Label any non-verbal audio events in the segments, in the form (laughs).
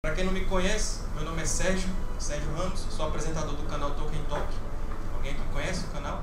Para quem não me conhece, meu nome é Sérgio, Sérgio Ramos, sou apresentador do canal Tolkien Talk. Alguém aqui conhece o canal?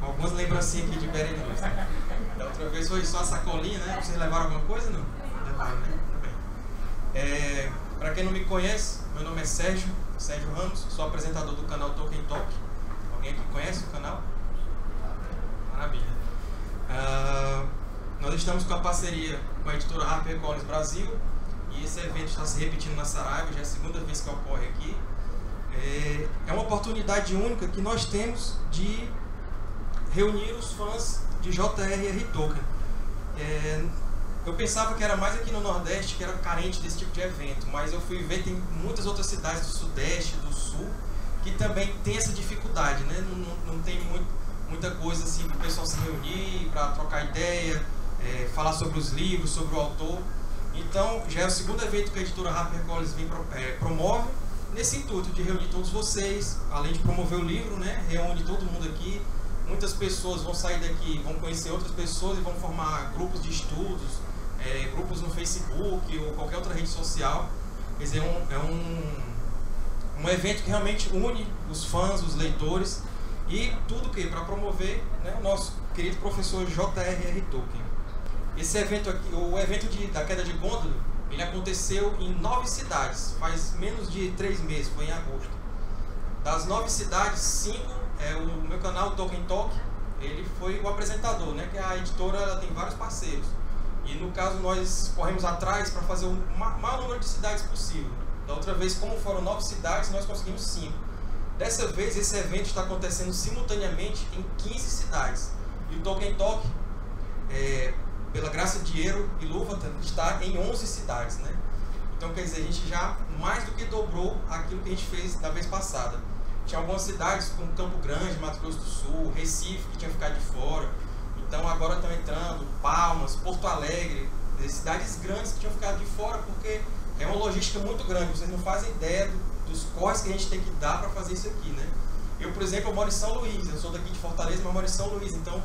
Algumas lembrancinhas aqui de. Né? Da outra vez foi só a sacolinha, né? Vocês levaram alguma coisa? Não? Levaram, né? Tá. É, para quem não me conhece, meu nome é Sérgio, Sérgio Ramos, sou apresentador do canal Tolkien Talk. Alguém aqui conhece o canal? Maravilha. Ah, nós estamos com a parceria com a editora HarperCollins Brasil e esse evento está se repetindo na Saraiva, já é a segunda vez que ocorre aqui. É, é uma oportunidade única que nós temos de reunir os fãs de J.R.R. Tolkien. É, eu pensava que era mais aqui no Nordeste que era carente desse tipo de evento, mas eu fui ver tem muitas outras cidades do Sudeste, do Sul, que também tem essa dificuldade, né? Não, não, não tem muito, muita coisa assim para o pessoal se reunir, para trocar ideia, é, falar sobre os livros, sobre o autor. Então, já é o segundo evento que a editora HarperCollins vem pro, é, promove, nesse intuito de reunir todos vocês, além de promover o livro, né? Reúne todo mundo aqui. Muitas pessoas vão sair daqui, vão conhecer outras pessoas e vão formar grupos de estudos, é, grupos no Facebook ou qualquer outra rede social. Quer dizer, é um, é um um evento que realmente une os fãs, os leitores e tudo que para promover né, o nosso querido professor J.R.R. Tolkien. Esse evento aqui, o evento de, da queda de Gondolin, ele aconteceu em nove cidades, faz menos de três meses, foi em agosto. Das nove cidades, cinco é o meu canal Tolkien Talk, ele foi o apresentador, né? Que a editora ela tem vários parceiros. E no caso nós corremos atrás para fazer o ma- maior número de cidades possível. Da outra vez, como foram nove cidades, nós conseguimos cinco. Dessa vez, esse evento está acontecendo simultaneamente em 15 cidades. E o Tolkien Talk, é, pela graça de Eero e Lúvatar, está em 11 cidades. Né? Então, quer dizer, a gente já mais do que dobrou aquilo que a gente fez da vez passada. Tinha algumas cidades como Campo Grande, Mato Grosso do Sul, Recife, que tinha ficado de fora. Então, agora estão entrando Palmas, Porto Alegre, cidades grandes que tinham ficado de fora, porque é uma logística muito grande. Vocês não fazem ideia do- dos corres que a gente tem que dar para fazer isso aqui, né? Eu, por exemplo, eu moro em São Luís. Eu sou daqui de Fortaleza, mas moro em São Luís. Então,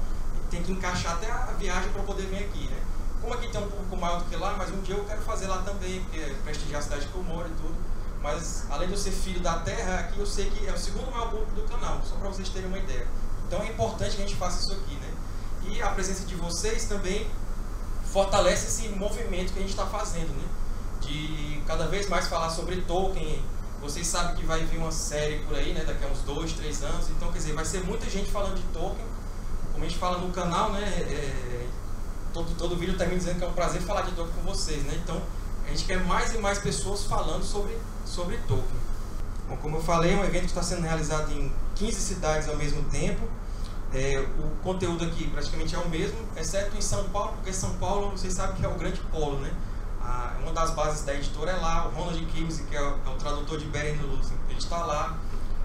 tem que encaixar até a viagem para poder vir aqui, né? Como aqui tem um público maior do que lá, mas um dia eu quero fazer lá também, porque é prestigiar a cidade que eu moro e tudo. Mas, além de eu ser filho da terra, aqui eu sei que é o segundo maior público do canal, só para vocês terem uma ideia. Então, é importante que a gente faça isso aqui, né? E a presença de vocês também fortalece esse movimento que a gente está fazendo, né? De cada vez mais falar sobre Tolkien. Vocês sabem que vai vir uma série por aí, né? Daqui a uns dois, três anos. Então, quer dizer, vai ser muita gente falando de Tolkien. Como a gente fala no canal, né? é, todo, todo vídeo termina dizendo que é um prazer falar de Tolkien com vocês, né? Então, a gente quer mais e mais pessoas falando sobre, sobre Tolkien. Bom, como eu falei, é um evento que está sendo realizado em 15 cidades ao mesmo tempo. É, o conteúdo aqui praticamente é o mesmo, exceto em São Paulo, porque São Paulo, vocês sabem que é o grande polo, né? Ah, uma das bases da editora é lá, o Ronald Kimsey, que é o, é o tradutor de Beren Lúthien, ele está lá.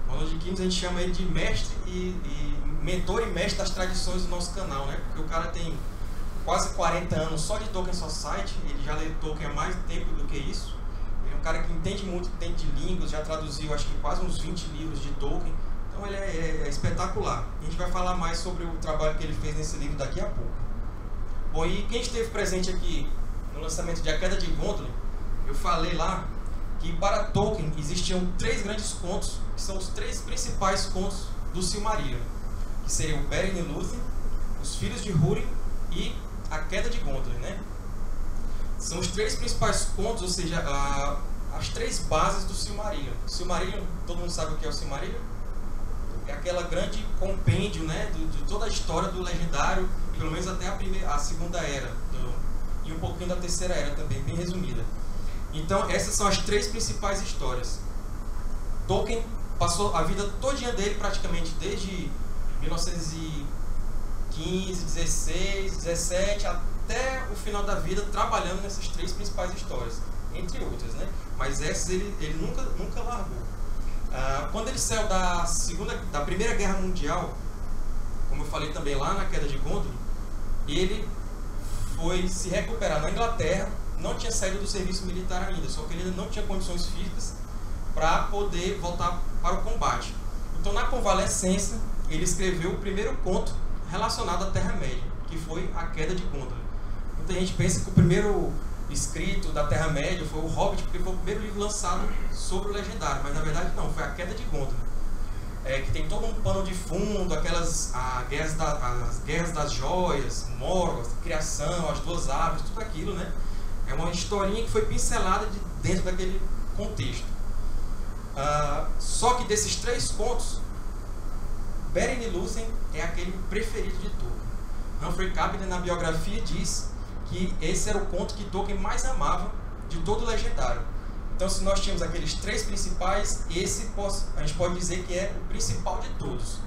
O Ronald Kimsey, a gente chama ele de mestre e, e mentor e mestre das tradições do nosso canal, né? Porque o cara tem quase 40 anos só de Tolkien Society, ele já lê Tolkien há mais tempo do que isso. Ele é um cara que entende muito, entende de línguas, já traduziu acho que quase uns 20 livros de Tolkien. Então ele é, é- é espetacular. A gente vai falar mais sobre o trabalho que ele fez nesse livro daqui a pouco. Bom, e quem esteve presente aqui no lançamento de A Queda de Gondolin, eu falei lá que para Tolkien existiam três grandes contos, que são os três principais contos do Silmarillion, que seriam o Beren e Lúthien, os Filhos de Húrin e A Queda de Gondolin, né? São os três principais contos, ou seja, a- as três bases do Silmarillion. Silmarillion, todo mundo sabe o que é o Silmarillion? é aquela grande compêndio né, de, de toda a história do legendário, pelo menos até a, primeira, a segunda era, do, e um pouquinho da terceira era também, bem resumida. Então, essas são as três principais histórias. Tolkien passou a vida todinha dele, praticamente desde 1915, 16, 17, até o final da vida, trabalhando nessas três principais histórias, entre outras, né? Mas essas ele, ele nunca, nunca largou. Ah, quando ele saiu da, segunda, da Primeira Guerra Mundial, como eu falei também lá na queda de Gondolin, ele foi se recuperar na Inglaterra, não tinha saído do serviço militar ainda, só que ele ainda não tinha condições físicas para poder voltar para o combate. Então, na convalescência, ele escreveu o primeiro conto relacionado à Terra-média, que foi A Queda de Gondolin. Muita gente pensa que o primeiro escrito da Terra-média foi o Hobbit, porque foi o primeiro livro lançado sobre o legendário, mas na verdade não, foi A Queda de Gondolin. É, que tem todo um pano de fundo, aquelas a, guerras, da, as guerras das joias, Morgoth, criação, as duas árvores, tudo aquilo, né? É uma historinha que foi pincelada de dentro daquele contexto. Uh, só que desses três contos, Beren e Lúthien é aquele preferido de Tolkien. Humphrey Cabot na biografia diz que esse era o conto que Tolkien mais amava de todo o legendário. Então, se nós tínhamos aqueles três principais, esse a gente pode dizer que é o principal de todos.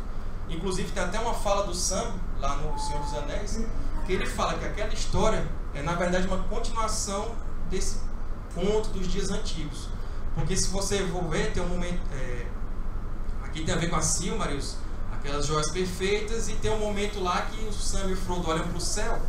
Inclusive, tem até uma fala do Sam, lá no Senhor dos Anéis, que ele fala que aquela história é, na verdade, uma continuação desse conto dos dias antigos. Porque se você for ver, tem um momento. É, aqui tem a ver com a Silmarils, aquelas joias perfeitas, e tem um momento lá que o Sam e o Frodo olham para o céu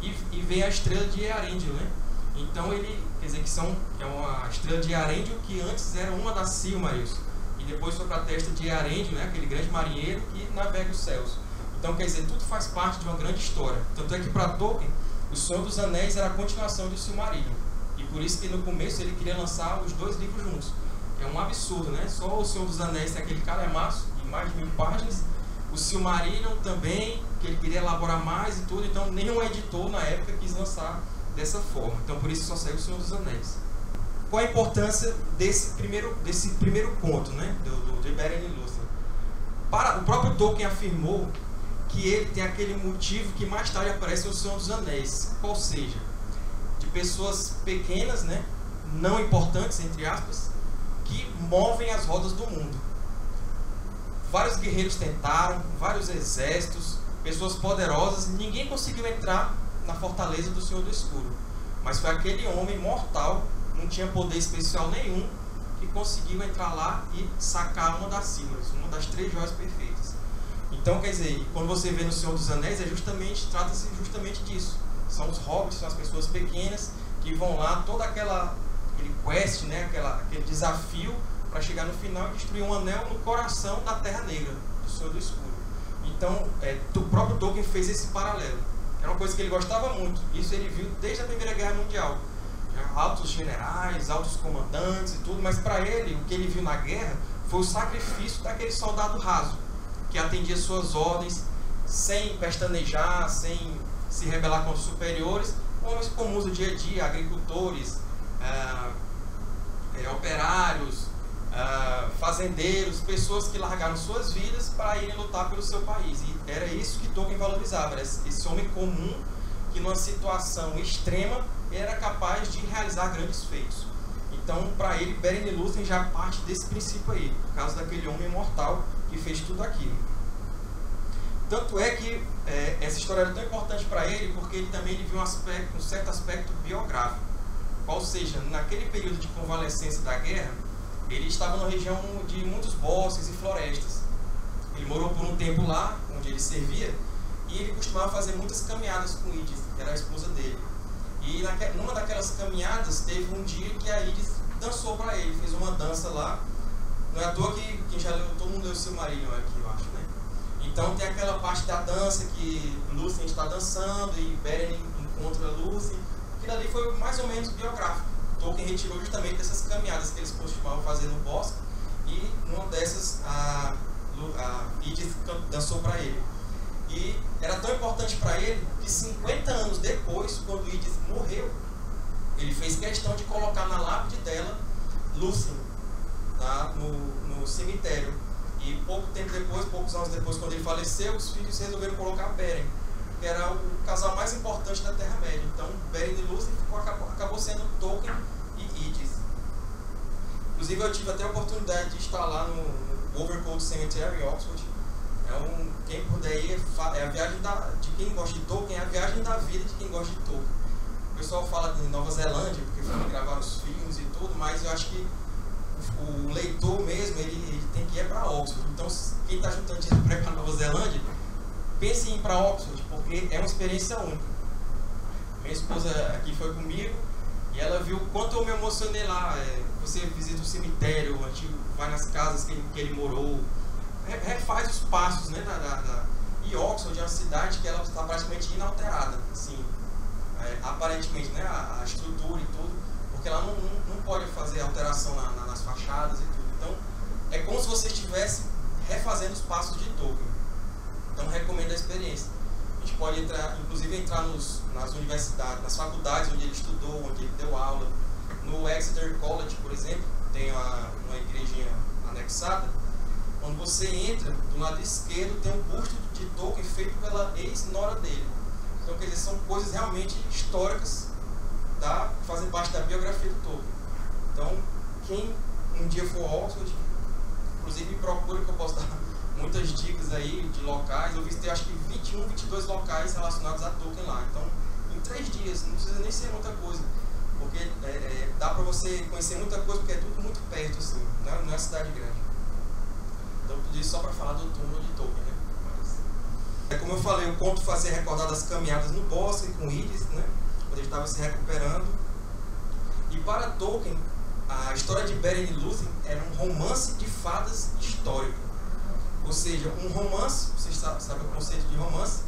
e, e vem a estrela de Earendil, né? Então ele, quer dizer que são, é uma estrela de Earendil que antes era uma das Silmarils, e depois foi para a testa de Earendil, né? Aquele grande marinheiro que navega os céus. Então quer dizer, tudo faz parte de uma grande história. Tanto é que para Tolkien, o Senhor dos Anéis era a continuação de Silmarillion. E por isso que no começo ele queria lançar os dois livros juntos. É um absurdo, né? Só o Senhor dos Anéis tem aquele calhamaço de mais de mil páginas. O Silmarillion também, que ele queria elaborar mais e tudo. Então nenhum editor na época quis lançar dessa forma. Então por isso só saiu o Senhor dos Anéis. Qual a importância desse primeiro, desse primeiro conto, né? Do, do, do Iberian Illustra? Para, o próprio Tolkien afirmou que ele tem aquele motivo que mais tarde aparece no Senhor dos Anéis. Qual seja, de pessoas pequenas, né, não importantes, entre aspas, que movem as rodas do mundo. Vários guerreiros tentaram, vários exércitos, pessoas poderosas, ninguém conseguiu entrar na fortaleza do Senhor do Escuro. Mas foi aquele homem mortal, não tinha poder especial nenhum, que conseguiu entrar lá e sacar uma das símbolos, uma das três joias perfeitas. Então, quer dizer, quando você vê no Senhor dos Anéis, é justamente, trata-se justamente disso. São os hobbits, são as pessoas pequenas que vão lá, toda aquela aquele quest, né, aquela, aquele desafio para chegar no final e destruir um anel no coração da Terra Negra, do Senhor do Escuro. Então, é, o próprio Tolkien fez esse paralelo. Era uma coisa que ele gostava muito. Isso ele viu desde a Primeira Guerra Mundial. Altos generais, altos comandantes e tudo, mas para ele, o que ele viu na guerra foi o sacrifício daquele soldado raso que atendia suas ordens sem pestanejar, sem se rebelar contra os superiores, homens comuns do dia a dia, agricultores, ah, é, operários, ah, fazendeiros, pessoas que largaram suas vidas para irem lutar pelo seu país. E era isso que Tolkien valorizava, esse homem comum que numa situação extrema era capaz de realizar grandes feitos. Então, para ele, Beren Lúthien já parte desse princípio aí, por causa daquele homem mortal que fez tudo aquilo. Tanto é que é, essa história era tão importante para ele porque ele também ele viu um, aspecto, um certo aspecto biográfico. Ou seja, naquele período de convalescência da guerra, ele estava numa região de muitos bosques e florestas. Ele morou por um tempo lá, onde ele servia, e ele costumava fazer muitas caminhadas com Idis, que era a esposa dele. E numa daquelas caminhadas, teve um dia que a Idis dançou para ele, fez uma dança lá não é à toa que quem já leu, todo mundo leu o Silmarillion aqui, eu acho, né? Então tem aquela parte da dança que Lúthien está dançando e Beren encontra Lúthien. Aquilo ali foi mais ou menos biográfico. Tolkien retirou justamente dessas caminhadas que eles costumavam fazer no bosque e numa dessas a, a Edith dançou para ele. E era tão importante para ele que 50 anos depois, quando Edith morreu, ele fez questão de colocar na lápide dela Lúthien tá? no, no cemitério. E pouco tempo depois, poucos anos depois, quando ele faleceu, os filhos resolveram colocar Beren, que era o casal mais importante da Terra-média. Então, Beren e Lúthien acabou, acabou sendo Tolkien. Inclusive, eu tive até a oportunidade de estar lá no, Overcoat Cemetery, em Oxford. É um, quem puder ir, é a viagem da, de quem gosta de Tolkien, é a viagem da vida de quem gosta de Tolkien. O pessoal fala de Nova Zelândia, porque foi gravar os filmes e tudo, mas eu acho que o leitor mesmo, ele, ele tem que ir para Oxford. Então, quem está juntando dinheiro para ir para Nova Zelândia, pense em ir para Oxford, porque é uma experiência única. Minha esposa aqui foi comigo e ela viu o quanto eu me emocionei lá. É, você visita o cemitério antigo, vai nas casas que ele, que ele morou, refaz os passos, né? Da, da, da, e Oxford é uma cidade que ela está praticamente inalterada, assim, é, aparentemente, né, a, a, estrutura e tudo, porque ela não, não, não pode fazer alteração na, na, nas fachadas e tudo. Então, é como se você estivesse refazendo os passos de Tolkien. Então, recomendo a experiência. A gente pode entrar, inclusive entrar nos, nas universidades, nas faculdades onde ele estudou, onde ele deu aula. No Exeter College, por exemplo, tem uma, uma igrejinha anexada. Quando você entra, do lado esquerdo tem um busto de Tolkien feito pela ex-nora dele. Então, quer dizer, são coisas realmente históricas da, que fazem parte da biografia do Tolkien. Então, quem um dia for a Oxford, inclusive procure que eu posso dar (laughs) muitas dicas aí de locais. Eu visitei acho que 21, 22 locais relacionados a Tolkien lá. Então, em três dias, não precisa nem ser muita coisa. Porque é, é, dá para você conhecer muita coisa, porque é tudo muito perto, assim, não é, não é cidade grande. Então, tudo isso só para falar do túmulo de Tolkien, né? É como eu falei, o conto fazia recordar das caminhadas no bosque com Iris, né? quando ele estava se recuperando. E para Tolkien, a história de Beren e Lúthien era um romance de fadas histórico. Ou seja, um romance, vocês sabem o conceito de romance,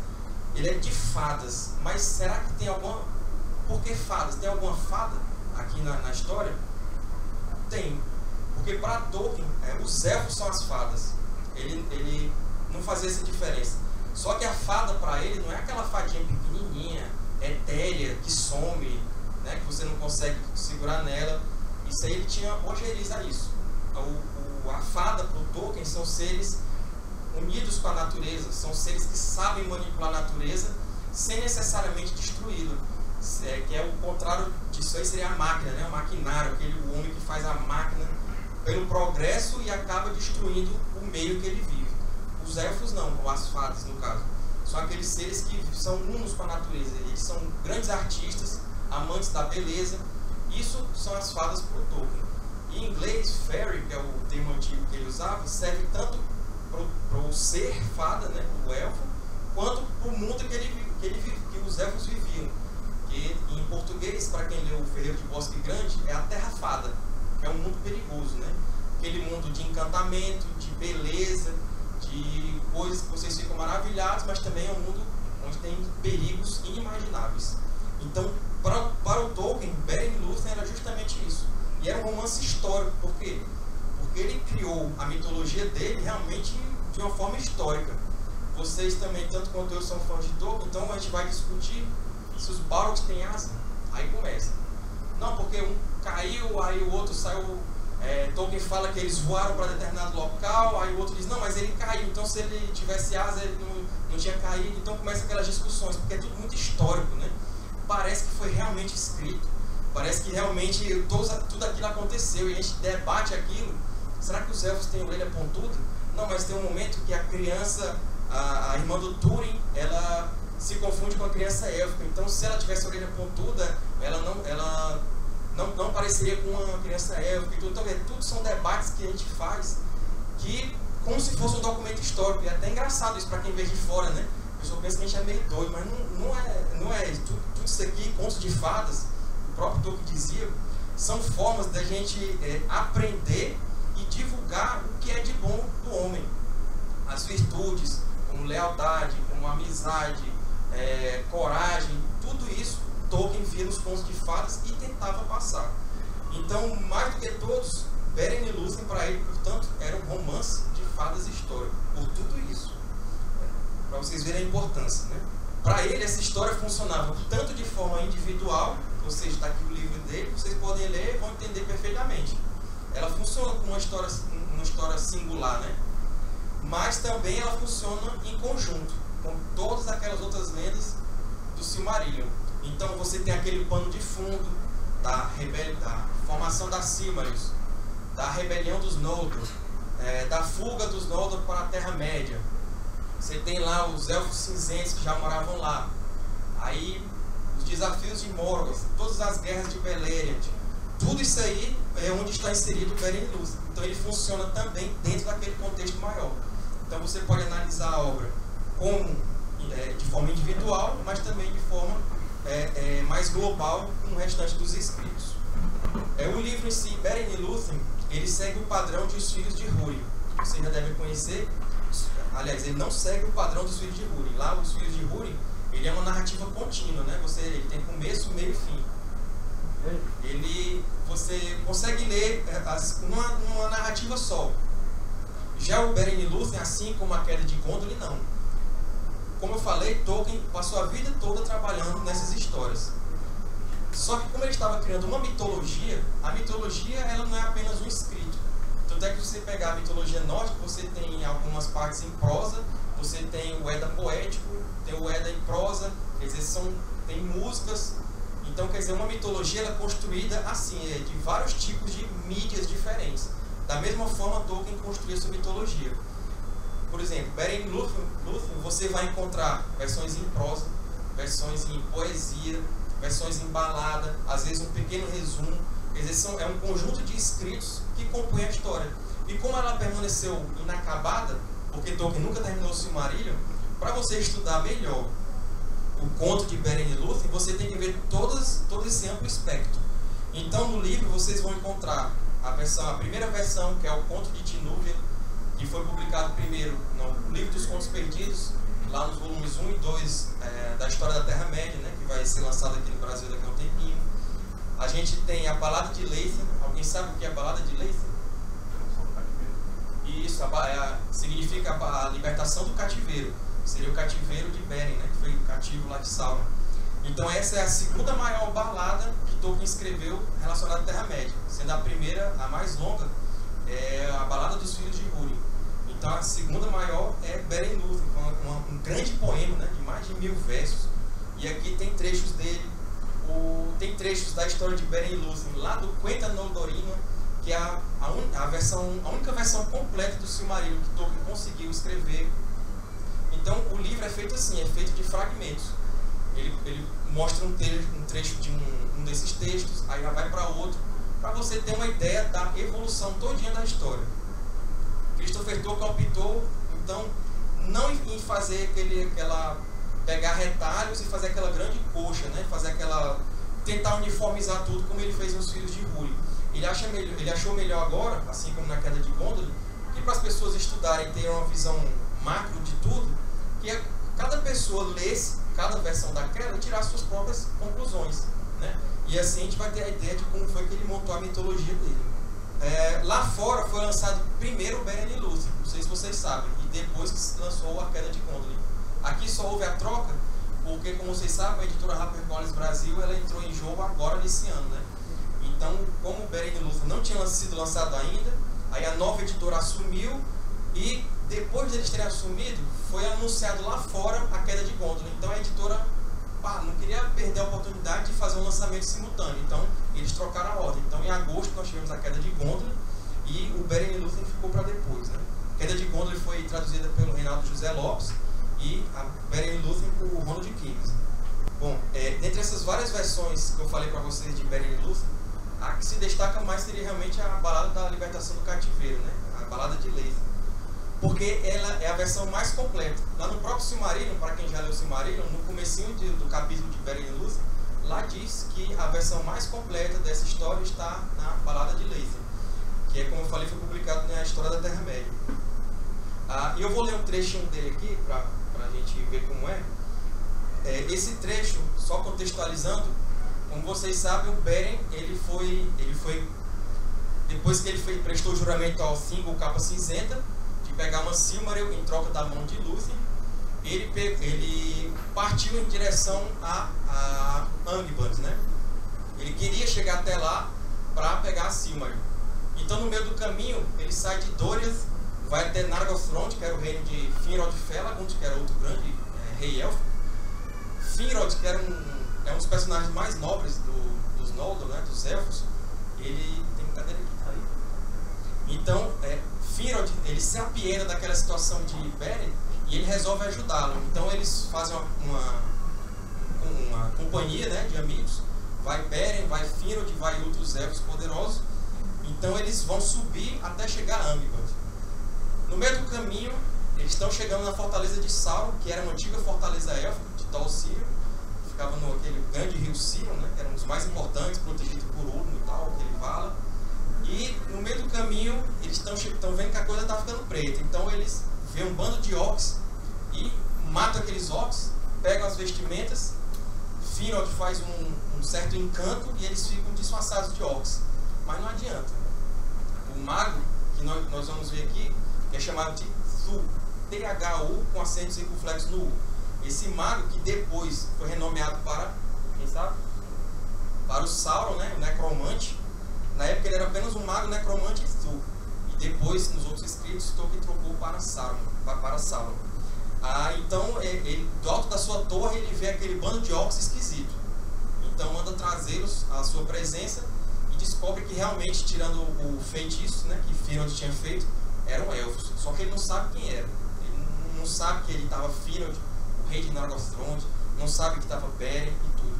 ele é de fadas. Mas será que tem alguma. Por que fadas? Tem alguma fada aqui na, na história? Tem. Porque para Tolkien, é, os elfos são as fadas. Ele, ele não fazia essa diferença. Só que a fada para ele não é aquela fadinha pequenininha, etérea, que some, né, que você não consegue segurar nela. Isso aí ele tinha ojeriza isso. O, o, a fada para o Tolkien são seres unidos com a natureza, são seres que sabem manipular a natureza sem necessariamente destruí-la. É, que é o contrário disso aí seria a máquina, né? o maquinário, aquele homem que faz a máquina pelo progresso e acaba destruindo o meio que ele vive. Os elfos não, ou as fadas no caso. São aqueles seres que são unos com a natureza. Eles são grandes artistas, amantes da beleza. Isso são as fadas por Tolkien. Em inglês, fairy, que é o termo antigo que ele usava, serve tanto para o ser fada, né, o elfo, quanto para o mundo que, ele, que, ele, que os elfos viviam. Que em português, para quem leu o Ferreiro de Bosque Grande, é a terra fada, que é um mundo perigoso, né? Aquele mundo de encantamento, de beleza, de coisas que vocês ficam maravilhados, mas também é um mundo onde tem perigos inimagináveis. Então, para, para o Tolkien, Beren Lúthien era justamente isso. E era um romance histórico, por quê? Porque ele criou a mitologia dele realmente de uma forma histórica. Vocês também, tanto quanto eu, são fãs de Tolkien, então a gente vai discutir se os Balrogs têm asa. Aí começa. Não, porque um caiu, aí o outro saiu é, Tolkien fala que eles voaram para determinado local, aí o outro diz, não, mas ele caiu, então se ele tivesse asa ele não, não tinha caído, então começa aquelas discussões, porque é tudo muito histórico, né? Parece que foi realmente escrito, parece que realmente tudo, tudo aquilo aconteceu e a gente debate aquilo. Será que os elfos têm orelha pontuda? Não, mas tem um momento que a criança, a, a irmã do Turing, ela se confunde com a criança élfica, então se ela tivesse orelha pontuda, ela não, ela não, não pareceria com uma criança élfica. Então, é, tudo são debates que a gente faz que, como se fosse um documento histórico. E é até engraçado isso para quem vê de fora, né? A pessoa pensa que a gente é meio doido, mas não, não é. Não é tudo, tudo isso aqui, contos de fadas, o próprio Tolkien dizia, são formas da gente é, aprender e divulgar o que é de bom do homem. As virtudes, como lealdade, como amizade, é, coragem, tudo isso Tolkien via nos contos de fadas e tentava passar. Então, mais do que todos, Beren e Lúthien para ele, portanto, era um romance de fadas histórico, por tudo isso. Para vocês verem a importância. Né? Para ele, essa história funcionava tanto de forma individual, ou seja, está aqui o livro dele, vocês podem ler e vão entender perfeitamente. Ela funciona como uma história, uma história singular, né? mas também ela funciona em conjunto com todas aquelas outras lendas do Silmarillion. Então você tem aquele pano de fundo da, rebel... da formação da Silmarils, da rebelião dos Noldor, é, da fuga dos Noldor para a Terra-média. Você tem lá os Elfos Cinzentos que já moravam lá. Aí os desafios de Morgoth, todas as guerras de Beleriand. Tudo isso aí é onde está inserido o Beren Luz. Então ele funciona também dentro daquele contexto maior. Então você pode analisar a obra como é, de forma individual, mas também de forma é, é, mais global com o restante dos escritos. É, o livro em si, Beren Lúthien, ele segue o padrão de Os Filhos de Húrin. Vocês já devem conhecer. Aliás, ele não segue o padrão dos Filhos de Húrin. Lá, Os Filhos de Húrin, ele é uma narrativa contínua, né? Você, ele tem começo, meio e fim. Ele, você consegue ler é, as, uma, uma narrativa só. Já o Beren e Lúthien, assim como a queda de Gondolin, não como eu falei, Tolkien passou a vida toda trabalhando nessas histórias. Só que como ele estava criando uma mitologia, a mitologia ela não é apenas um escrito. Tanto é que você pegar a mitologia nórdica, você tem algumas partes em prosa, você tem o Eda poético, tem o Eda em prosa, quer dizer, são, tem músicas. Então, quer dizer, uma mitologia ela é construída assim, é, de vários tipos de mídias diferentes. Da mesma forma, Tolkien construía sua mitologia. Por exemplo, Beren Lúthien, você vai encontrar versões em prosa, versões em poesia, versões em balada, às vezes um pequeno resumo. Quer dizer, são, é um conjunto de escritos que compõem a história. E como ela permaneceu inacabada, porque Tolkien nunca terminou o Silmarillion, para você estudar melhor o conto de Beren Lúthien, você tem que ver todas, todo esse amplo espectro. Então, no livro, vocês vão encontrar a, versão, a primeira versão, que é o conto de Tinúvia, que foi publicado primeiro no Livro dos Contos Perdidos, lá nos volumes 1 e 2 é, da História da Terra-média, né, que vai ser lançado aqui no Brasil daqui a um tempinho. A gente tem a Balada de Leithen. Alguém sabe o que é a Balada de Leithen? Isso, a, a, significa a, a, libertação do cativeiro. Seria o cativeiro de Beren, né, que foi cativo lá de Sauron. Então essa é a segunda maior balada que Tolkien escreveu relacionada à Terra-média, sendo a primeira, a mais longa, é a Balada dos Filhos de Húrin. Então a segunda maior é Beren Lúthien, um, grande poema né, de mais de mil versos. E aqui tem trechos dele, o, tem trechos da história de Beren Lúthien, lá do Quenta Noldorina, que é a, a, un, a, versão, a única versão completa do Silmarillion que Tolkien conseguiu escrever. Então o livro é feito assim, é feito de fragmentos. Ele, ele mostra um trecho, um trecho de um, um desses textos, aí já vai para outro, para você ter uma ideia da evolução todinha da história. Christopher Tolkien optou, então, não em fazer aquele, aquela. pegar retalhos e fazer aquela grande coxa, né? Fazer aquela. tentar uniformizar tudo como ele fez nos Filhos de Húri. Ele, acha melhor, ele achou melhor agora, assim como na queda de Gondolin, que para as pessoas estudarem e terem uma visão macro de tudo, que cada pessoa lesse cada versão da queda e tirar suas próprias conclusões. Né? E assim a gente vai ter a ideia de como foi que ele montou a mitologia dele. É, lá fora foi lançado primeiro o Beren Lúthien, não sei se vocês sabem, e depois que se lançou a Queda de Gondolin. Aqui só houve a troca, porque como vocês sabem, a editora HarperCollins Brasil ela entrou em jogo agora nesse ano, né? Então, como o Beren Lúthien não tinha sido lançado ainda, aí a nova editora assumiu e depois deles terem assumido, foi anunciado lá fora a Queda de Gondolin. Então a editora não queria perder a oportunidade de fazer um lançamento simultâneo. Então, eles trocaram a ordem. Então, em agosto, nós tivemos a queda de Gondolin e o Beren e Lúthien ficou para depois. Né? A queda de Gondolin foi traduzida pelo Reinaldo José Lopes e a Beren e Lúthien por Ronald Kings. Bom, é, dentre essas várias versões que eu falei para vocês de Beren e Lúthien, a que se destaca mais seria realmente a balada da libertação do cativeiro, né? a balada de Leithen porque ela é a versão mais completa. Lá no próprio Silmarillion, para quem já leu Silmarillion, no comecinho de, do capítulo de Beren e Lúthien, lá diz que a versão mais completa dessa história está na Balada de Leithen, que é, como eu falei, foi publicado na História da Terra-média. Ah, e eu vou ler um trechinho dele aqui, para a gente ver como é. é. Esse trecho, só contextualizando, como vocês sabem, o Beren, ele foi, ele foi depois que ele foi, prestou juramento ao Thingol Capa Cinzenta, pegar uma Silmaril em troca da mão de Lúthien, ele, ele partiu em direção a, a Angband, né? Ele queria chegar até lá para pegar a Silmaril. Então, no meio do caminho, ele sai de Doriath vai até Nargothrond, que era o reino de Finrod Felagund, que era outro grande é, rei elfo. Finrod, que era um, é um dos personagens mais nobres do, dos Noldor, né, dos elfos, ele tem cadeira aqui, tá aí. Então, é, Finrod, ele se apieda daquela situação de Beren e ele resolve ajudá-lo. Então eles fazem uma, uma, uma, companhia né, de amigos. Vai Beren, vai Finrod, vai outros elfos poderosos. Então eles vão subir até chegar a Angband. No meio do caminho, eles estão chegando na fortaleza de Sauron, que era uma antiga fortaleza élfica de Tol Sirion. Ficava no aquele grande rio Sirion, né, que era um dos mais importantes, protegido por Ulmo e tal, aquele vala. E no meio do caminho, eles estão vendo que a coisa está ficando preta. Então eles vê um bando de orcs e matam aqueles orcs, pegam as vestimentas, Finrod faz um, um, certo encanto e eles ficam disfarçados de orcs. Mas não adianta. O mago, que nós, nós vamos ver aqui, que é chamado de Thu, T-H-U com acento circunflexo no U. Esse mago que depois foi renomeado para, quem sabe? Para o Sauron, né? o necromante. Na época ele era apenas um mago necromante Thu depois, nos outros escritos, Tolkien trocou para Sauron. Para Sauron. Ah, então, é, ele, do alto da sua torre, ele vê aquele bando de orcs esquisito. Então, manda trazê-los à sua presença e descobre que realmente, tirando o feitiço né, que Finrod tinha feito, eram elfos. Só que ele não sabe quem era. Ele não sabe que ele estava Finrod, o rei de Nargothrond, não sabe que estava Beren e tudo.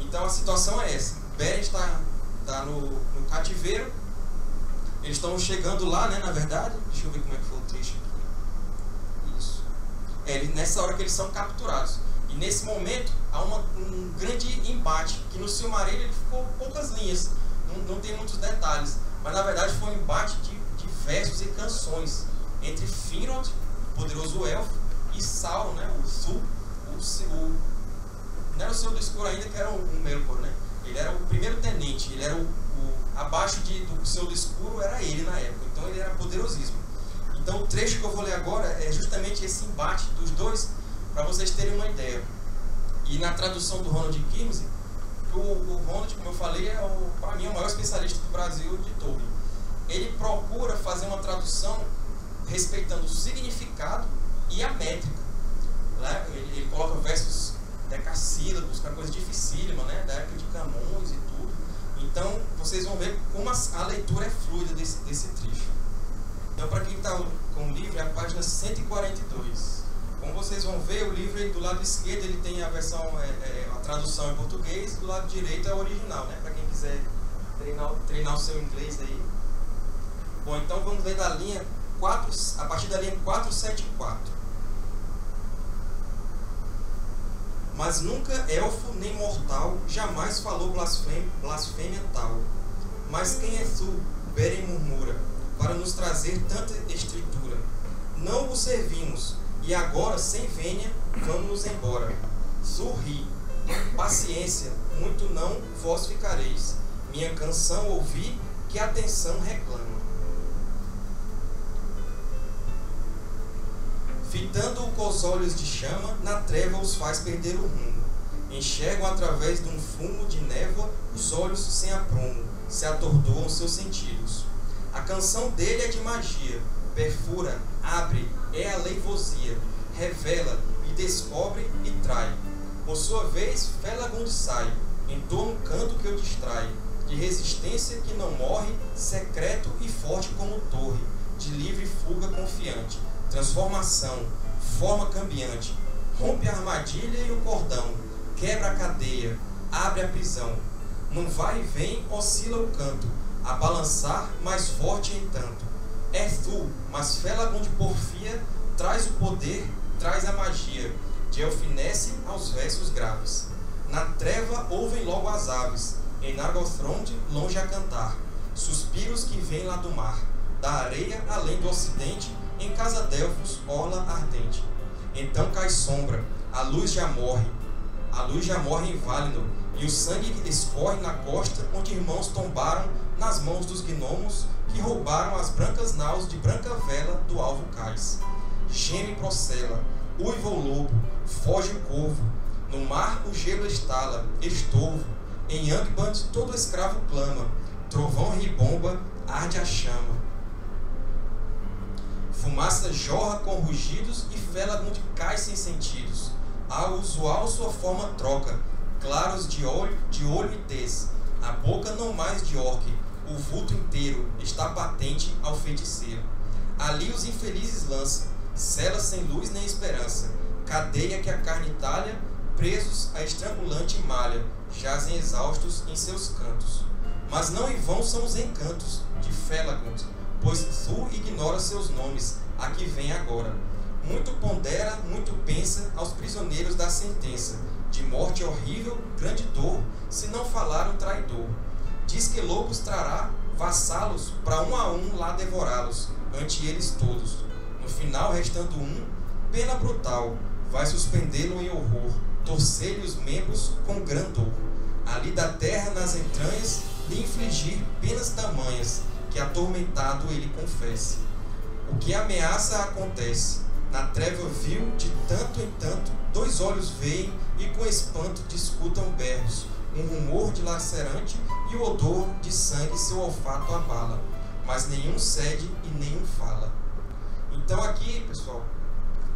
Então, a situação é essa. Beren está, está no, no cativeiro eles estão chegando lá, né, na verdade. Deixa eu ver como é que foi o trecho aqui. Isso. É, nessa hora que eles são capturados. E nesse momento há uma, um grande embate, que no Silmarillion ele ficou poucas linhas, não, não, tem muitos detalhes. Mas na verdade foi um embate de, de versos e canções entre Finrod, o poderoso elfo, e Sauron, né, o Sul, o, o, não era o seu discurso ainda que era o, o Melkor, né? Ele era o primeiro tenente, ele era o abaixo de, do seu escuro era ele na época. Então ele era poderosíssimo. Então o trecho que eu vou ler agora é justamente esse embate dos dois, para vocês terem uma ideia. E na tradução do Ronald Kimsey, o, o Ronald, como eu falei, é para mim é o maior especialista do Brasil de Tolkien. Ele procura fazer uma tradução respeitando o significado e a métrica. Né? Ele, ele coloca versos decassílabos, que é coisa dificílima, né? da época de Camões e então, vocês vão ver como a, leitura é fluida desse, desse trecho. Então, para quem está com o livro, é a página 142. Como vocês vão ver, o livro do lado esquerdo ele tem a versão, é, é, a tradução em português, do lado direito é o original, né? Para quem quiser treinar, treinar o seu inglês aí. Bom, então vamos ler da linha 4, a partir da linha 474. Mas nunca elfo nem mortal jamais falou blasfêmia, blasfêmia tal. Mas quem é tu, Beren murmura, para nos trazer tanta estritura? Não o servimos, e agora, sem venha, vamos-nos embora. Sorri, paciência, muito não vós ficareis. Minha canção ouvi, que atenção reclama. Fitando-o com os olhos de chama, na treva os faz perder o rumo. Enxergam através de um fumo de névoa os olhos sem aprumo, se atordoam seus sentidos. A canção dele é de magia, perfura, abre, é aleivosia, revela e descobre e trai. Por sua vez, Felagund sai, entoa um canto que eu distrai, de resistência que não morre, secreto e forte como torre, de livre fuga confiante transformação, forma cambiante, rompe a armadilha e o cordão, quebra a cadeia, abre a prisão. Num vai e vem oscila o canto, a balançar mais forte entanto. É tu, mas Felagund de porfia traz o poder, traz a magia, de Elfinesse aos versos graves. Na treva ouvem logo as aves, em Nargothrond longe a cantar, suspiros que vêm lá do mar, da areia além do ocidente, em casa Delfos, orla ardente. Então cai sombra, a luz já morre, a luz já morre em Valinor, e o sangue escorre na costa onde irmãos tombaram nas mãos dos gnomos que roubaram as brancas naus de branca vela do alvo cais. Geme procela, uiva o lobo, foge o corvo, no mar o gelo estala, estouvo, em Angband todo escravo clama, trovão ribomba, arde a chama Fumaça jorra com rugidos e Felagund cai sem sentidos. A usual sua forma troca, claros de olho, de olho e tez. A boca não mais de orque, o vulto inteiro está patente ao feiticeiro. Ali os infelizes lança, cela sem luz nem esperança, cadeia que a carne talha, presos a estrangulante malha, jazem exaustos em seus cantos. Mas não em vão são os encantos de Felagund, pois Zu ignora seus nomes, a que vem agora. Muito pondera, muito pensa aos prisioneiros da sentença, de morte horrível, grande dor, se não falar um traidor. Diz que lobos trará vassalos para um a um lá devorá-los, ante eles todos. No final, restando um, pena brutal, vai suspendê-lo em horror, torcer-lhe os membros com grandor. Ali da terra nas entranhas, lhe infligir penas tamanhas, que atormentado ele confesse. O que ameaça acontece. Na treva vil, de tanto em tanto, dois olhos veem e com espanto discutam berros. Um rumor dilacerante e o odor de sangue seu olfato abala. Mas nenhum cede e nenhum fala. Então aqui, pessoal,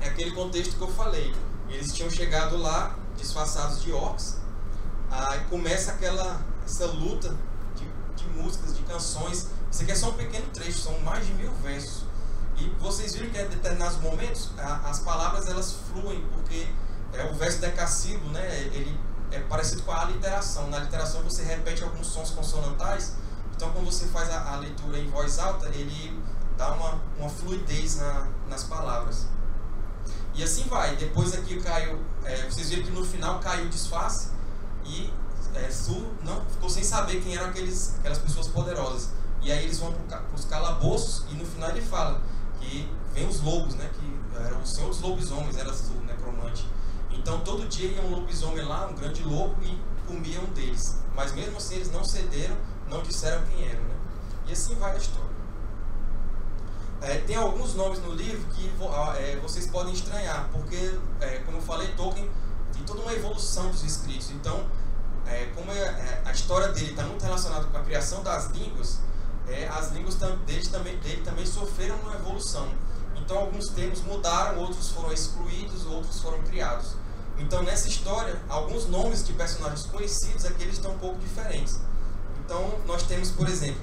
é aquele contexto que eu falei. Eles tinham chegado lá disfarçados de orcs. Aí começa aquela essa luta de, de músicas, de canções isso aqui é só um pequeno trecho, são mais de mil versos. E vocês viram que em determinados momentos a, as palavras elas fluem, porque é o verso decassílabo, né? Ele é parecido com a aliteração. Na aliteração você repete alguns sons consonantais. Então quando você faz a, a leitura em voz alta, ele dá uma, uma fluidez na, nas palavras. E assim vai. Depois aqui caiu. É, vocês viram que no final caiu o disfarce e é, Sul não ficou sem saber quem eram aqueles, aquelas pessoas poderosas. E aí eles vão para os calabouços e no final ele fala que vem os lobos, né? Que eram o senhor lobisomens, era o necromante. Então todo dia ia um lobisomem lá, um grande lobo, e comia um deles. Mas mesmo assim eles não cederam, não disseram quem eram, né? E assim vai a história. É, tem alguns nomes no livro que é, vocês podem estranhar, porque, é, como eu falei, Tolkien tem toda uma evolução dos escritos. Então, é, como é, é, a história dele está muito relacionada com a criação das línguas, é, as línguas dele também, dele também sofreram uma evolução. Então, alguns termos mudaram, outros foram excluídos, outros foram criados. Então, nessa história, alguns nomes de personagens conhecidos aqui eles estão um pouco diferentes. Então, nós temos, por exemplo,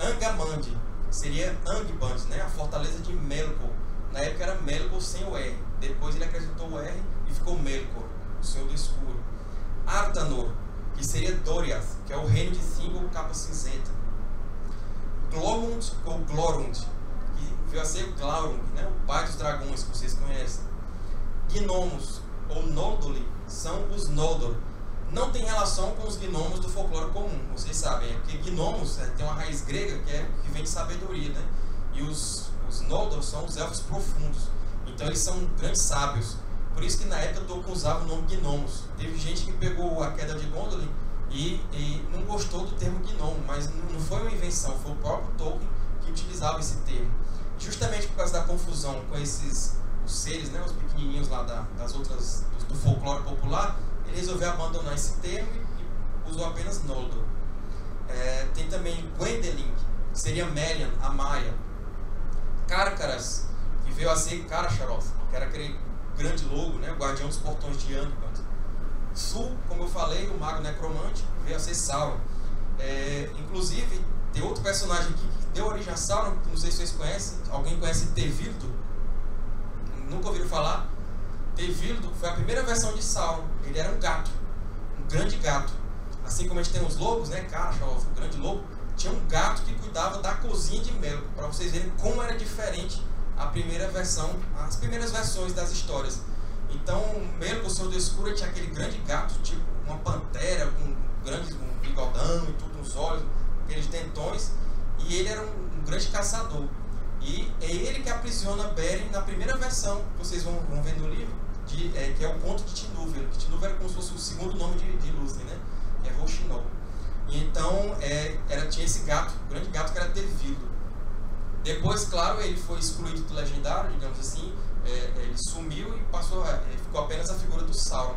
Angamand, seria Angband, né? a fortaleza de Melkor. Na época era Melkor sem o R. Depois ele acrescentou o R e ficou Melkor, o Senhor do Escuro. Ardanor, que seria Doriath, que é o reino de Thingol, capa cinzenta. Glorund ou Glorund, que veio a ser Glaurung, né? o pai dos dragões que vocês conhecem. Gnomos ou Noldoli são os Noldor. Não tem relação com os gnomos do folclore comum, vocês sabem, é porque gnomos é, tem uma raiz grega que, é, que vem de sabedoria, né? E os, os Noldor são os elfos profundos. Então eles são grandes sábios. Por isso que na época Tolkien usava o nome gnomos. Teve gente que pegou a queda de Gondolin e, e não gostou do termo gnomo, mas não foi uma invenção, foi o próprio Tolkien que utilizava esse termo. Justamente por causa da confusão com esses os seres, né, os pequenininhos lá da, das outras do, do, folclore popular, ele resolveu abandonar esse termo e, usou apenas Noldor. É, tem também Gwendelin, que seria Melian, a Maia. Cárcaras, que veio a ser Karacharoth, que era aquele grande lobo, né, o guardião dos portões de Angband. Sul, como eu falei, o mago necromante, veio a ser Sauron. É, inclusive, tem outro personagem aqui que deu origem a Sauron, não sei se vocês conhecem. Alguém conhece Tevildo? Nunca ouviram falar? Tevildo foi a primeira versão de Sauron. Ele era um gato, um grande gato. Assim como a gente tem os lobos, né? Caixa, o grande lobo. Tinha um gato que cuidava da cozinha de Mel, para vocês verem como era diferente a primeira versão, as primeiras versões das histórias. Então, mesmo com o Senhor do Escuro, tinha aquele grande gato, tipo uma pantera, com um grande um bigodão e tudo nos olhos, aqueles dentões, e ele era um, um, grande caçador. E é ele que aprisiona Beren na primeira versão, que vocês vão, vão ver no livro, de, é, que é o conto de Tinúvel. Tinúvel era como se fosse o segundo nome de, de Lúthien, né? É Rochinol. Então, é, era, tinha esse gato, um grande gato que era Tevildo. Depois, claro, ele foi excluído do legendário, digamos assim, é, é, ele sumiu e passou, é, ficou apenas a figura do Sauron.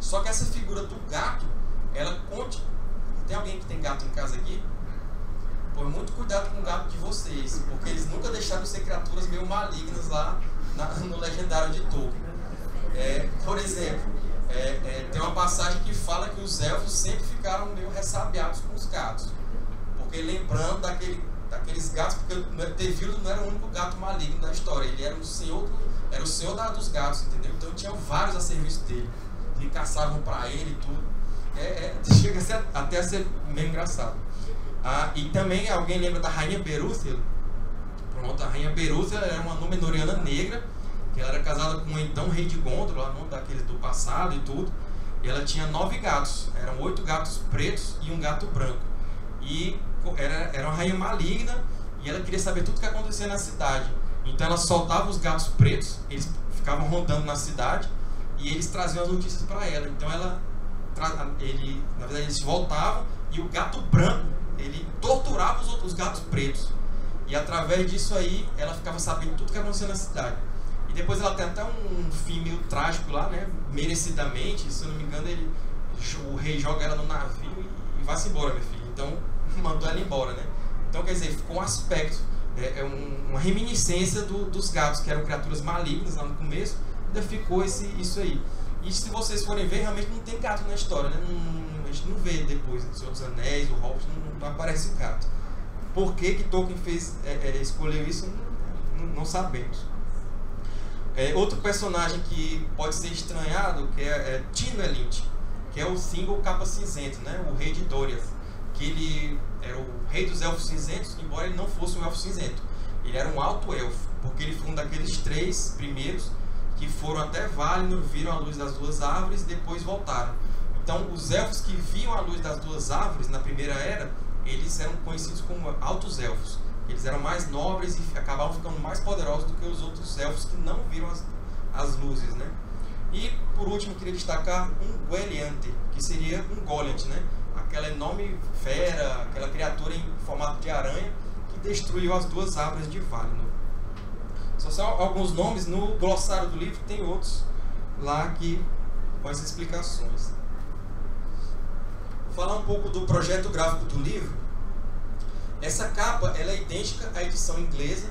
Só que essa figura do gato, ela conte. Tem alguém que tem gato em casa aqui? Põe muito cuidado com o gato de vocês, porque eles nunca deixaram de ser criaturas meio malignas lá na, no legendário de Tolkien. É, por exemplo, é, é, tem uma passagem que fala que os elfos sempre ficaram meio ressabiados com os gatos. Porque lembrando daquele, daqueles gatos, porque Tevildo não era o único gato maligno da história, ele era o senhor, era o senhor da, dos gatos, entendeu? Então tinha vários a serviço dele, que caçavam para ele e tudo. É, é, chega a ser, até a ser meio engraçado. Ah, e também alguém lembra da Rainha Berúcia? Pronto, a Rainha Berúcia era uma Númenoriana negra que ela era casada com o então rei de Gondor, um daqueles do passado e tudo. E ela tinha nove gatos, eram oito gatos pretos e um gato branco. E era, era uma rainha maligna e ela queria saber tudo o que acontecia na cidade. Então ela soltava os gatos pretos, eles ficavam rondando na cidade e eles traziam as notícias para ela. Então ela, ele, na verdade, eles voltavam e o gato branco ele torturava os outros gatos pretos. E através disso aí ela ficava sabendo tudo que acontecia na cidade. E depois ela tem até um fim meio trágico lá, né? Merecidamente, se eu não me engano, ele, o rei joga ela no navio e, e vai-se embora, minha filha. Então, (laughs) mandou ela embora, né? Então, quer dizer, ficou um aspecto, é, é um, uma reminiscência do, dos gatos, que eram criaturas malignas lá no começo, ainda ficou esse, isso aí. E se vocês forem ver, realmente não tem gato na história, né? Não, a gente não vê depois, né? Senhor dos Anéis, o Hobbit, não, não aparece gato. Por que, que Tolkien fez, é, é, escolheu isso, não, não sabemos. É, outro personagem que pode ser estranhado que é, é que é o single capa cinzento, né? o rei de Doriath. Que ele era o rei dos elfos cinzentos, embora ele não fosse um elfo cinzento. Ele era um alto elfo, porque ele foi um daqueles três primeiros que foram até Valinor, viram a luz das duas árvores e depois voltaram. Então, os elfos que viam a luz das duas árvores na primeira era, eles eram conhecidos como altos elfos. Eles eram mais nobres e acabavam ficando mais poderosos do que os outros elfos que não viram as, as luzes, né? E, por último, queria destacar um Gweliante, que seria um Goliath, né? Aquela enorme fera, aquela criatura em formato de aranha que destruiu as duas árvores de Valinor. Só são alguns nomes, no glossário do livro tem outros lá que com as explicações. Vou falar um pouco do projeto gráfico do livro. Essa capa ela é idêntica à edição inglesa,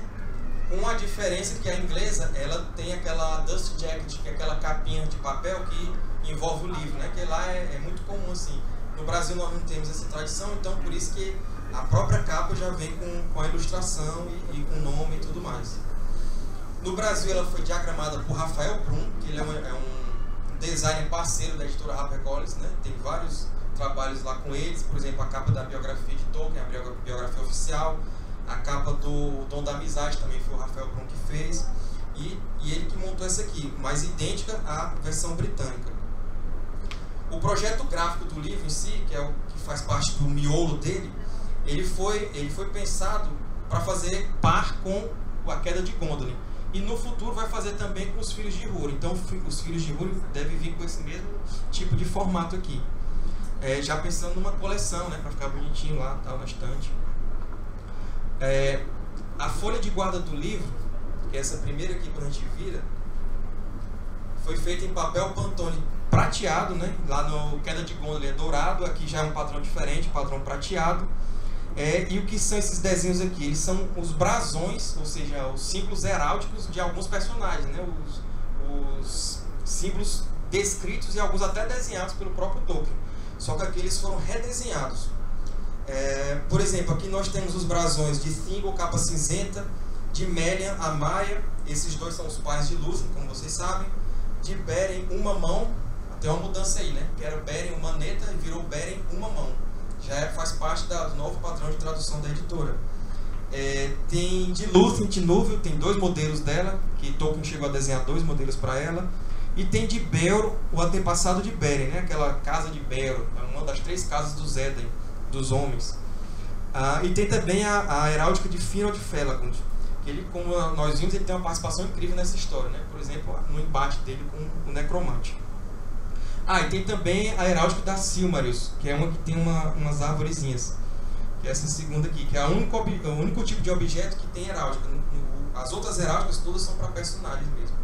com a diferença que a inglesa ela tem aquela dust jacket, que é aquela capinha de papel que envolve o livro, né? Que lá é, é muito comum assim. No Brasil nós não temos essa tradição, então por isso que a própria capa já vem com, com a ilustração e, e com nome e tudo mais. No Brasil ela foi diagramada por Rafael Prum, que ele é um, é um designer parceiro da editora HarperCollins, né? Tem vários trabalhos lá com eles, por exemplo, a capa da biografia de Tolkien, a biografia oficial, a capa do Dom da Amizade também foi o Rafael Brum que fez, e, e ele que montou essa aqui, mais idêntica à versão britânica. O projeto gráfico do livro em si, que é o que faz parte do miolo dele, ele foi, ele foi pensado para fazer par com a queda de Gondolin. E no futuro vai fazer também com os filhos de Hur. Então os filhos de Hur devem vir com esse mesmo tipo de formato aqui é, já pensando numa coleção, né, para ficar bonitinho lá, tal, na estante. É, a folha de guarda do livro, que é essa primeira aqui quando a gente vira, foi feita em papel Pantone prateado, né? Lá no Queda de Gondola é dourado, aqui já é um padrão diferente, padrão prateado. É, e o que são esses desenhos aqui? Eles são os brasões, ou seja, os símbolos heráldicos de alguns personagens, né? Os, os símbolos descritos e alguns até desenhados pelo próprio Tolkien só que aqui eles foram redesenhados. É, por exemplo, aqui nós temos os brasões de Thingol, capa cinzenta, de Melian, a Maia, esses dois são os pais de Lúthien, como vocês sabem, de Beren, uma mão, tem uma mudança aí, né? Que era Beren, uma neta, e virou Beren, uma mão. Já é, faz parte da, do novo padrão de tradução da editora. É, tem de Lúthien, de Núvio, tem dois modelos dela, que Tolkien chegou a desenhar dois modelos para ela. E tem de Beor, o antepassado de Beren, né? aquela casa de é uma das três casas dos Eden, dos homens. Ah, e tem também a, a heráldica de Finrod Felagund, que ele, como nós vimos, ele tem uma participação incrível nessa história, né? por exemplo, no embate dele com o Necromante. Ah, e tem também a heráldica da Silmarils, que é uma que tem uma, umas árvorezinhas, que é essa segunda aqui, que é o único, o único tipo de objeto que tem heráldica. As outras heráldicas todas são para personagens mesmo.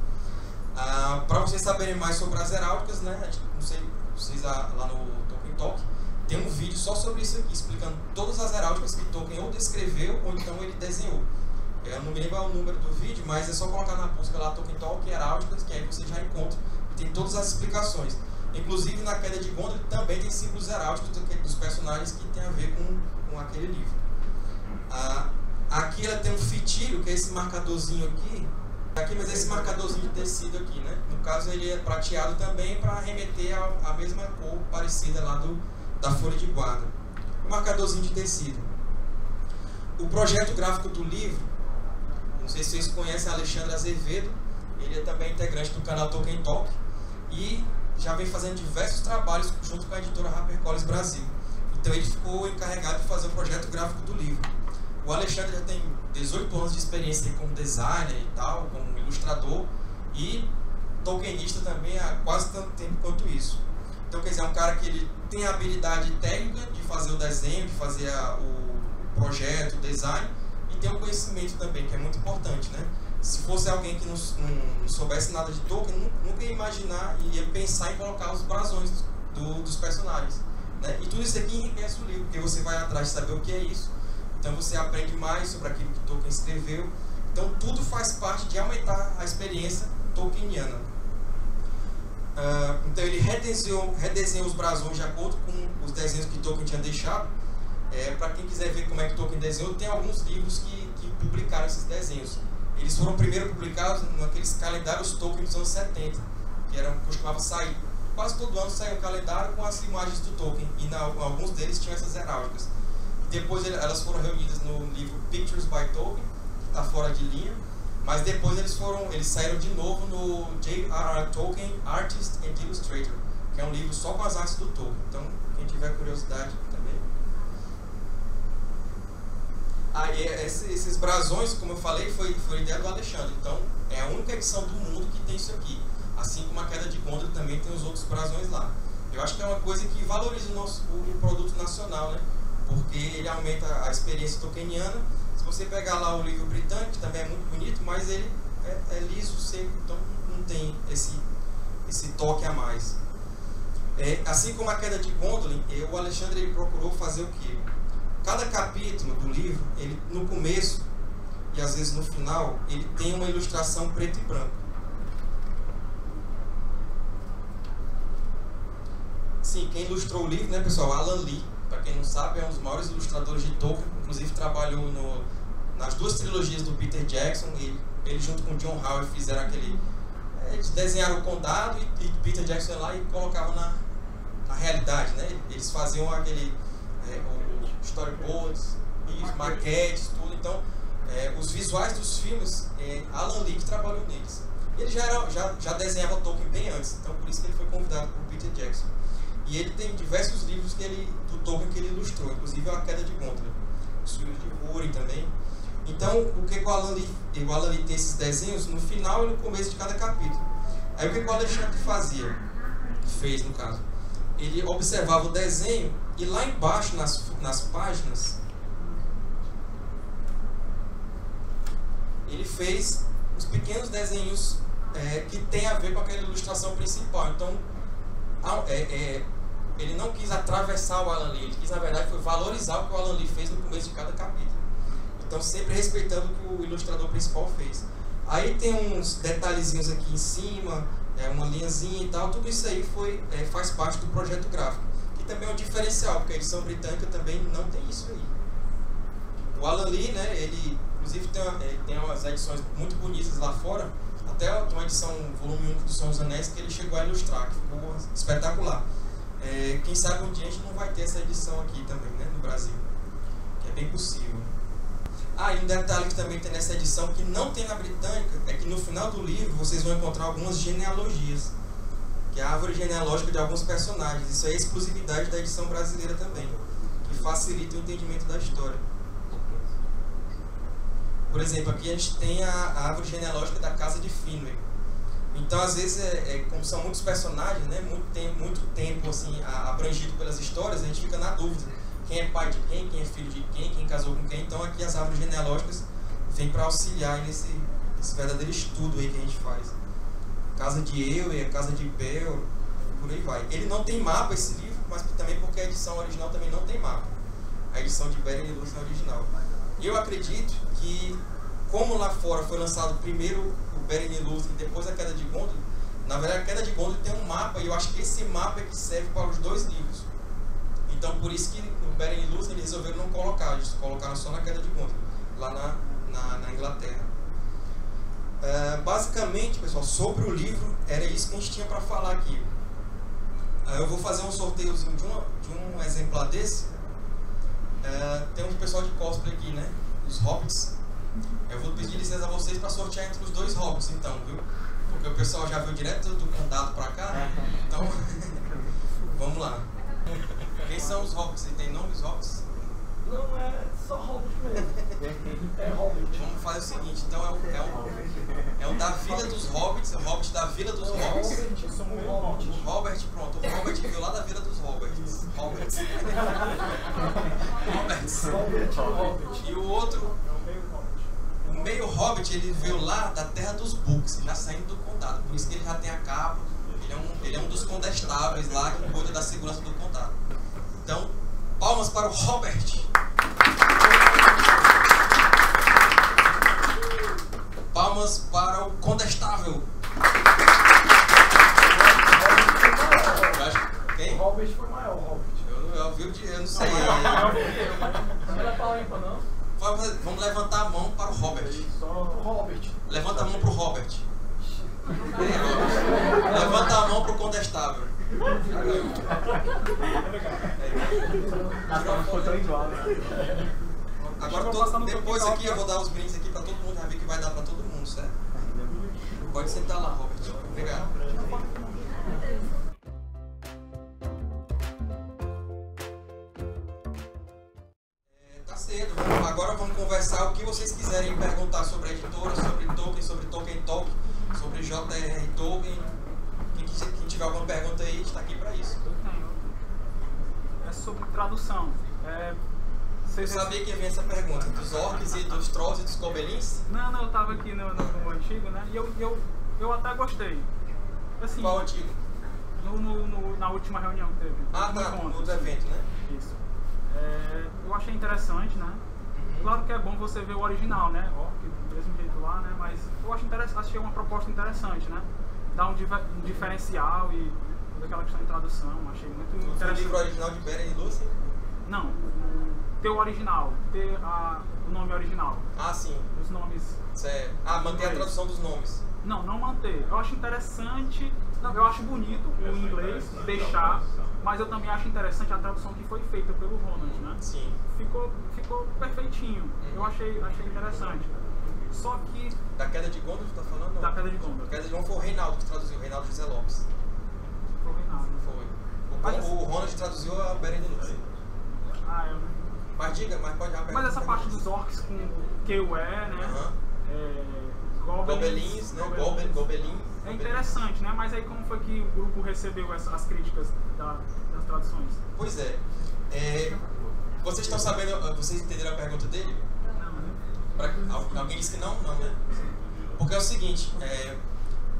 Ah, para vocês saberem mais sobre as heráldicas, né, não sei, vocês lá no Tolkien Talk, tem um vídeo só sobre isso aqui, explicando todas as heráldicas que Tolkien ou descreveu ou então ele desenhou. Eu não me lembro o número do vídeo, mas é só colocar na busca lá Tolkien Talk Heráldicas, que aí você já encontra e tem todas as explicações. Inclusive na queda de Gondor também tem símbolos heráldicos dos personagens que tem a ver com, com aquele livro. Ah, aqui ela tem um fitilho, que é esse marcadorzinho aqui, aqui, mas esse marcadorzinho de tecido aqui, né? No caso ele é prateado também para remeter à mesma cor parecida lá do, da folha de guarda. O marcadorzinho de tecido. O projeto gráfico do livro, não sei se vocês conhecem Alexandre Azevedo, ele é também integrante do canal Tolkien Talk e já vem fazendo diversos trabalhos junto com a editora HarperCollins Brasil. Então ele ficou encarregado de fazer o projeto gráfico do livro. O Alexandre já tem 18 anos de experiência como designer e tal, como ilustrador e Tolkienista também há quase tanto tempo quanto isso. Então, quer dizer, é um cara que ele tem a habilidade técnica de fazer o desenho, de fazer a, o projeto, o design, e tem o conhecimento também, que é muito importante, né? Se fosse alguém que não, não soubesse nada de Tolkien, nunca ia imaginar e ia pensar em colocar os brasões do, dos personagens. Né? E tudo isso aqui enriquece o livro, porque você vai atrás de saber o que é isso. Então você aprende mais sobre aquilo que Tolkien escreveu. Então tudo faz parte de aumentar a experiência tolkieniana. Uh, então ele redesenhou, redesenhou os brasões de acordo com os desenhos que Tolkien tinha deixado. É, Para quem quiser ver como é que Tolkien desenhou, tem alguns livros que, que publicaram esses desenhos. Eles foram primeiro publicados naqueles calendários Tolkien dos anos 70, que eram, costumava sair. Quase todo ano saía um calendário com as imagens do Tolkien, e na, alguns deles tinham essas heráldicas. Depois elas foram reunidas no livro Pictures by Tolkien, que está fora de linha, mas depois eles foram, eles saíram de novo no J.R.R. Tolkien Artist and Illustrator, que é um livro só com as artes do Tolkien. Então, quem tiver curiosidade também. E esse, esses brasões, como eu falei, foi, foi ideia do Alexandre. Então, é a única edição do mundo que tem isso aqui. Assim como a queda de Gondor também tem os outros brasões lá. Eu acho que é uma coisa que valoriza o nosso o produto nacional, né? Porque ele aumenta a experiência tolkieniana se você pegar lá o livro britânico, que também é muito bonito, mas ele é, é liso, seco, então não tem esse, esse toque a mais. É, assim como a queda de Gondolin, é, o Alexandre procurou fazer o quê? Cada capítulo do livro, ele no começo e às vezes no final, ele tem uma ilustração preto e branco. Sim, quem ilustrou o livro, né, pessoal? Alan Lee, para quem não sabe, é um dos maiores ilustradores de Tolkien, inclusive trabalhou no nas duas trilogias do Peter Jackson, ele, ele junto com John Howard fizeram aquele. É, eles desenharam o condado e, Peter Jackson lá e colocava na, na realidade, né? Eles faziam aquele. É, storyboards, maquetes, tudo. Então, é, os visuais dos filmes, é, Alan Lee que trabalhou neles. Ele já, era, já, já desenhava Tolkien bem antes, então por isso que ele foi convidado por Peter Jackson. E ele tem diversos livros que ele, do Tolkien que ele ilustrou, inclusive A Queda de Gondor, Os Filhos de Húrin também. Então, o que o Alan, Lee, o Alan Lee tem esses desenhos no final e no começo de cada capítulo. Aí o que o Alexandre fazia? Fez, no caso. Ele observava o desenho e lá embaixo, nas, nas páginas, ele fez os pequenos desenhos é, que tem a ver com aquela ilustração principal. Então, é, é, ele não quis atravessar o Alan Lee, ele quis, na verdade, foi valorizar o que o Alan Lee fez no começo de cada capítulo. Então, sempre respeitando o que o ilustrador principal fez. Aí tem uns detalhezinhos aqui em cima, é, uma linhazinha e tal, tudo isso aí foi, é, faz parte do projeto gráfico. Que também é um diferencial, porque a edição britânica também não tem isso aí. O Alan Lee, né, ele inclusive tem, uma, é, tem umas edições muito bonitas lá fora, até uma edição volume único do São dos Anéis que ele chegou a ilustrar, que ficou espetacular. É, quem sabe um dia a gente não vai ter essa edição aqui também, né, no Brasil, que é bem possível. Ah, e um detalhe que também tem nessa edição que não tem na britânica é que no final do livro vocês vão encontrar algumas genealogias, que é a árvore genealógica de alguns personagens. Isso é exclusividade da edição brasileira também, que facilita o entendimento da história. Por exemplo, aqui a gente tem a, árvore genealógica da casa de Finwë. Então, às vezes, é, é, como são muitos personagens, né, muito, tem, muito tempo assim, abrangido pelas histórias, a gente fica na dúvida quem é pai de quem, quem é filho de quem, quem casou com quem. Então aqui as árvores genealógicas vêm para auxiliar nesse, nesse, verdadeiro estudo aí que a gente faz. Casa de eu e a casa de Bel, por aí vai. Ele não tem mapa esse livro, mas também porque a edição original também não tem mapa. A edição de Beren e Lúthien original. Eu acredito que, como lá fora foi lançado primeiro o Beren e Lúthien e depois a Queda de Gondor, na verdade a Queda de Gondor tem um mapa e eu acho que esse mapa é que serve para os dois livros. Então por isso que o Beren e Lúthien eles resolveram não colocar, eles colocaram só na Queda de Gondor, lá na, na, na Inglaterra. Uh, basicamente, pessoal, sobre o livro, era isso que a gente tinha para falar aqui. Uh, eu vou fazer um sorteiozinho de, uma, de um exemplar desse. Uh, tem um pessoal de cosplay aqui, né? Os hobbits. Eu vou pedir licença a vocês para sortear entre os dois hobbits, então, viu? Porque o pessoal já veio direto do condado para cá, né? Então, (laughs) vamos lá. Quem são os hobbits? Tem nome os hobbits? Não, é só Hobbit mesmo. É Hobbit. Vamos fazer o seguinte, então é o, é o, é o da Vila dos Hobbits, é o Hobbit da Vila dos Hobbits. Hobbit, somos Hobbit. O Robert, pronto, o Robert veio lá da Vila dos Roberts. Roberts. Roberts. Hobbit, Hobbit. E o outro, É o meio Hobbit. o meio Hobbit, ele veio lá da Terra dos Books, já saindo do condado. Por isso que ele já tem a capa. Ele é um, ele é um dos condestáveis lá que cuida da segurança do condado. Então, palmas para o Robert. Palmas para o condestável. Eu Quem? O Hobbit foi maior, o Hobbit. Eu, eu, vi o eu não sei. Não era ímpar, não? Vamos vamos levantar a mão para o Robert. Só o Hobbit. Levanta a mão para o Robert. Levanta a mão para o condestável. Agora, todo- depois aqui eu vou dar os brindes aqui para todo mundo, já vi que vai dar para todo mundo, certo? Pode sentar lá, Robert. Obrigado. É, Tá cedo, vamos- agora vamos conversar o que vocês quiserem perguntar sobre a editora, sobre Tolkien, sobre Tolkien Talk, sobre J.R. Tolkien. Quiser- quem tiver alguma pergunta aí, a gente está aqui para isso. Eu tenho. É sobre tradução. É, Eu vocês sabia que ia vir essa pergunta, dos orcs e dos trolls e dos gobelins? Não, não, eu tava aqui no, no, no antigo, né? E eu, eu, eu até gostei. Assim, Qual antigo? no, no- na última reunião que teve. Ah, tá, encontro, no assim. evento, né? Isso. É, eu achei interessante, né? Claro que é bom você ver o original, né? Ó, do mesmo jeito lá, né? Mas eu acho interessante, achei uma proposta interessante, né? Dá um, um diferencial e toda aquela questão de tradução, achei muito o interessante. livro original de Beren e Lucy? Não, o- ter o original, ter a, o nome original, Ah, sim. os nomes. Certo. Ah, manter a tradução dos nomes. Não, não manter. Eu acho interessante, não, eu acho bonito o inglês deixar, mas eu também acho interessante a tradução que foi feita pelo Ronald, né? Sim. Ficou, ficou perfeitinho. Eu achei, achei interessante. Só que Da queda de Gondor, tu tá falando? Da Queda de Gondor. Da queda de Gondor foi o Reinaldo que traduziu, o Reinaldo José Lopes. foi o Reinaldo. Foi. O, o Ronald traduziu a Beren e Lucy. Ah, eu... Mas diga, mas pode abrir. Mas essa parte dos orcs com QE, né? Aham. É, goblins, Gobelins, né? goblins. Gobelin, Gobelin. É interessante, né? Mas aí como foi que o grupo recebeu essa- as críticas da- das traduções? Pois é. É, Vocês estão sabendo, vocês entenderam a pergunta dele? Alguém disse que não? Não, né? Porque é o seguinte, é,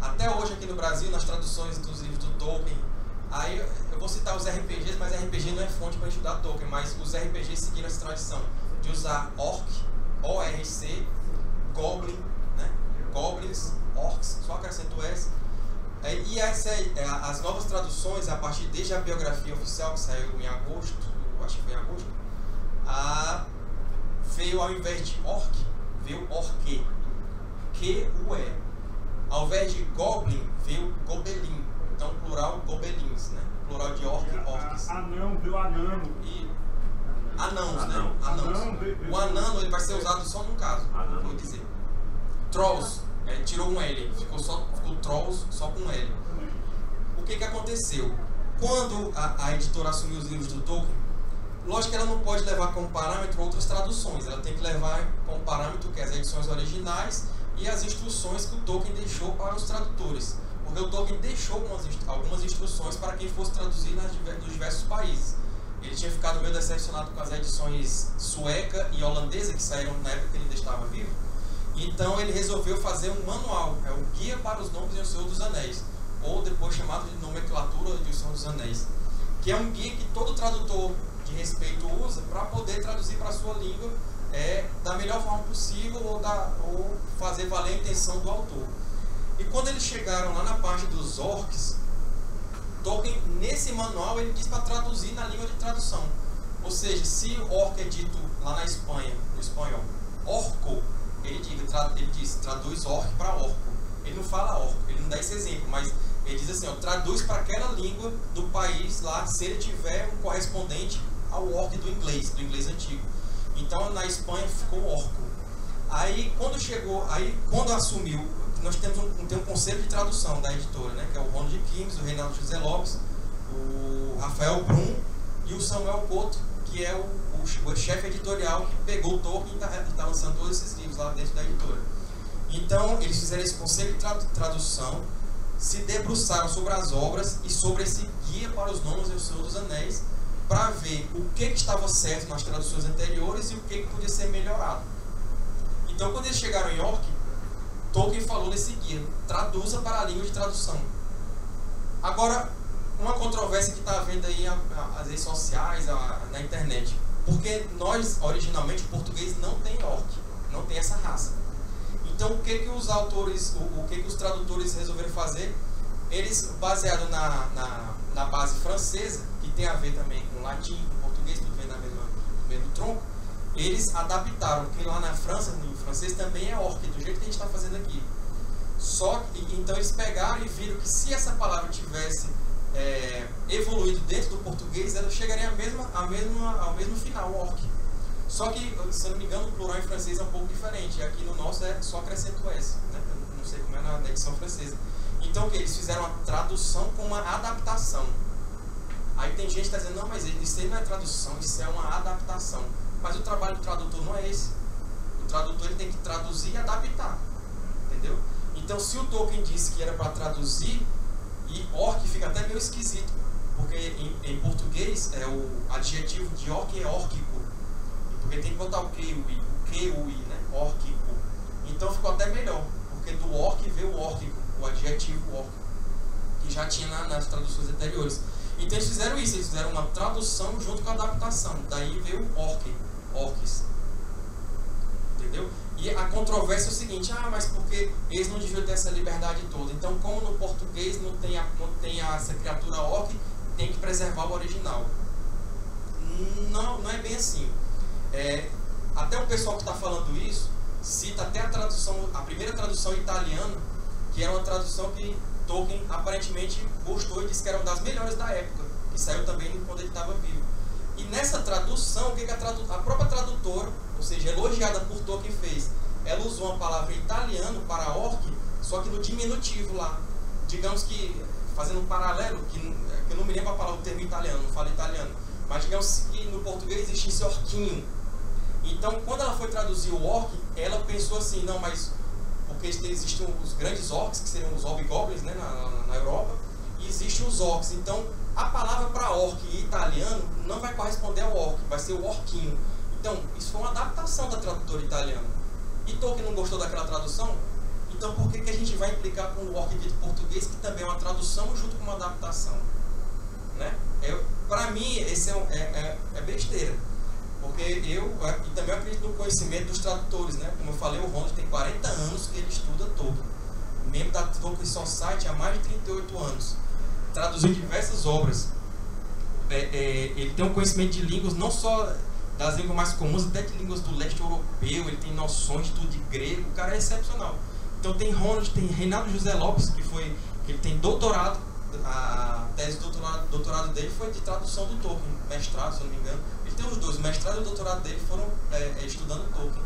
até hoje aqui no Brasil, nas traduções dos livros do Tolkien, aí eu- vou citar os RPGs, mas RPG não é fonte para estudar Tolkien, mas os RPGs seguiram essa tradição de usar Orc, O-R-C, Goblin, né? Goblins, Orcs, só acrescento S. É, e essa, é, as novas traduções, a partir desde a biografia oficial que saiu em agosto, acho que foi em agosto, a, veio ao invés de orc, veio orque. Q-U-E. Ao invés de goblin, veio gobelin. Então, plural, gobelins, né? Plural de orc, orcs. Anão, viu anão. E anãos, né? Anão. Anãos. Anão, veio- veio- O anano ele vai ser usado só num caso, Anão. vou dizer. Trolls, é, tirou um L, ficou só ficou trolls só com um L. O que que aconteceu? Quando a, a editora assumiu os livros do Tolkien, lógico que ela não pode levar como parâmetro outras traduções, ela tem que levar como parâmetro que as edições originais e as instruções que o Tolkien deixou para os tradutores. Porque o Tolkien deixou algumas, instru- algumas instruções para quem fosse traduzir nos diversos países. Ele tinha ficado meio decepcionado com as edições sueca e holandesa que saíram na época que ele ainda estava vivo. Então ele resolveu fazer um manual, é o Guia para os Nomes em O Senhor dos Anéis, ou depois chamado de Nomenclatura de O Senhor dos Anéis, que é um guia que todo tradutor respeito usa para poder traduzir para a sua língua é, da melhor forma possível ou, da, ou fazer valer a intenção do autor. E quando eles chegaram lá na parte dos orcs, Tolkien, nesse manual, ele diz para traduzir na língua de tradução. Ou seja, se orc é dito lá na Espanha, no espanhol, orco, ele, ele diz traduz orc para orco. Ele não fala orco, ele não dá esse exemplo, mas ele diz assim, ó, traduz para aquela língua do país lá, se ele tiver um correspondente ao orc do inglês, do inglês antigo. Então na Espanha ficou orco. Aí quando chegou, aí quando assumiu, nós temos um, tem um conselho de tradução da editora, né, que é o Ronald Kimes, o Reinaldo José Lopes, o Rafael Brum e o Samuel Couto, que é o, o, o chefe editorial que pegou o Tolkien e está tá lançando todos esses livros lá dentro da editora. Então eles fizeram esse conselho de tradução se debruçaram sobre as obras e sobre esse guia para os nomes e o Senhor dos Anéis, para ver o que, que, estava certo nas traduções anteriores e o que, que, podia ser melhorado. Então, quando eles chegaram em York, Tolkien falou nesse guia: traduza para a língua de tradução. Agora, uma controvérsia que está havendo aí nas redes sociais, na internet, porque nós, originalmente, o português não tem York, não tem essa raça. Então, o que que os autores, o, o que que os tradutores resolveram fazer? Eles, baseado na, na, na, base francesa, tem a ver também com latim, com português, tudo vem na mesma, no mesmo tronco, eles adaptaram, porque lá na França, no francês também é orc, do jeito que a gente está fazendo aqui. Só que, então eles pegaram e viram que se essa palavra tivesse é, evoluído dentro do português, ela chegaria à mesma, mesma, ao mesmo final, orc. Só que, se não me engano, o plural em francês é um pouco diferente. Aqui no nosso é só acrescento S. Né? Não sei como é na edição francesa. Então, o que? Eles fizeram uma tradução com uma adaptação. Aí tem gente que está dizendo, não, mas isso aí não é tradução, isso é uma adaptação. Mas o trabalho do tradutor não é esse. O tradutor ele tem que traduzir e adaptar. Entendeu? Então, se o Tolkien disse que era para traduzir, e orc fica até meio esquisito. Porque em, em português é o adjetivo de orc é órquico porque tem que botar o QUI, o QUI, né? Órquico. Então ficou até melhor, porque do orc veio o órquico, o adjetivo órquico, que já tinha na, nas traduções anteriores. Então eles fizeram isso, eles fizeram uma tradução junto com a adaptação. Daí veio orc, orcs. Entendeu? E a controvérsia é o seguinte, ah, mas porque eles não deviam ter essa liberdade toda. Então, como no português não tem, a, não tem a, essa criatura orc, tem que preservar o original. Não, não é bem assim. É, até o pessoal que está falando isso cita até a tradução, a primeira tradução italiana, que era uma tradução que Tolkien aparentemente gostou e disse que era uma das melhores da época, que saiu também quando ele estava vivo. E nessa tradução, o que, a, tradu a própria tradutora, ou seja, elogiada por Tolkien, fez? Ela usou uma palavra italiano para orc, só que no diminutivo lá. Digamos que, fazendo um paralelo, que, que eu não me lembro a palavra o termo italiano, não falo italiano, mas digamos que no português existe esse orquinho, então, quando ela foi traduzir o orc, ela pensou assim, não, mas porque existem os grandes orcs, que seriam os hobgoblins né, na, na, Europa, e existem os orcs. Então, a palavra para orc em italiano não vai corresponder ao orc, vai ser o orquinho. Então, isso foi uma adaptação da tradutora italiana. E Tolkien não gostou daquela tradução? Então, por que, que a gente vai implicar com o orc dito português, que também é uma tradução junto com uma adaptação? Né? Para mim, esse é, é, é, é besteira. Eu, e também acredito no conhecimento dos tradutores, né? Como eu falei, o Ronald tem 40 anos que ele estuda todo. Membro da Tolkien Society há mais de 38 anos. Traduziu diversas obras. É, é, ele tem um conhecimento de línguas, não só das línguas mais comuns, até de línguas do leste europeu, ele tem noções de tudo de grego, o cara é excepcional. Então tem Ronald, tem Reinaldo José Lopes, que foi, que ele tem doutorado, a tese de doutorado, doutorado dele foi de tradução do Tolkien, mestrado, se eu não me engano tem os dois, o mestrado e o doutorado dele foram é, é, estudando Tolkien.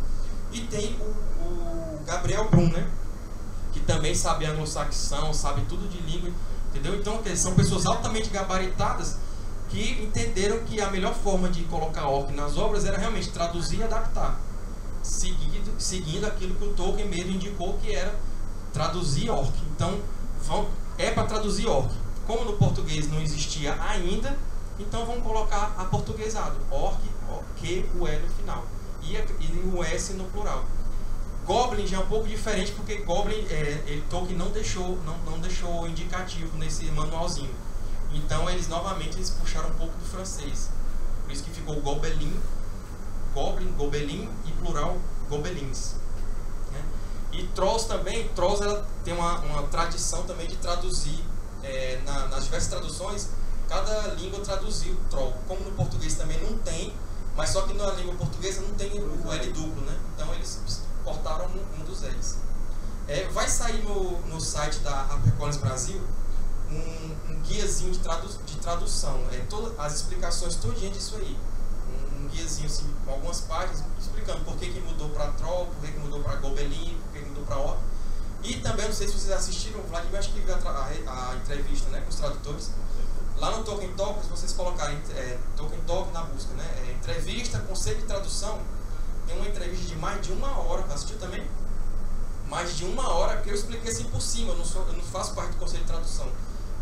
E tem o, o Gabriel né? Que também sabe anglo-saxão, sabe tudo de língua, entendeu? Então, são pessoas altamente gabaritadas que entenderam que a melhor forma de colocar orc nas obras era realmente traduzir e adaptar, seguindo, seguindo aquilo que o Tolkien mesmo indicou que era traduzir orc. Então, vão, é para traduzir orc. Como no português não existia ainda, então vamos colocar a portuguesado, orc, que o L no final. E, e o S no plural. Goblin já é um pouco diferente porque Goblin, é, ele, Tolkien não deixou, não, não deixou indicativo nesse manualzinho. Então eles novamente eles puxaram um pouco do francês. Por isso que ficou gobelin, goblin, gobelin e plural gobelins. Né? E trolls também, trolls ela tem uma, uma tradição também de traduzir é, na, nas diversas traduções, cada língua traduziu troll. Como no português também não tem, mas só que na língua portuguesa não tem o L duplo, né? Então eles cortaram um, um dos L's. É, vai sair no, no site da HarperCollins Brasil um, um guiazinho de, tradu de tradução, é, todas as explicações todinha disso aí. Um, um guiazinho assim, com algumas páginas explicando por que, que mudou para troll, por que, que mudou para gobelin, por que, que mudou para orc. E também, não sei se vocês assistiram, o Vladimir acho que viu a, a, a, entrevista né, com os tradutores. Lá no Tolkien Talk, se vocês colocarem é, Tolkien Talk na busca, né, é, entrevista, conceito de tradução, tem uma entrevista de mais de uma hora, assistiu também? Mais de uma hora, porque eu expliquei assim por cima, eu não, sou, eu não faço parte do conselho de tradução.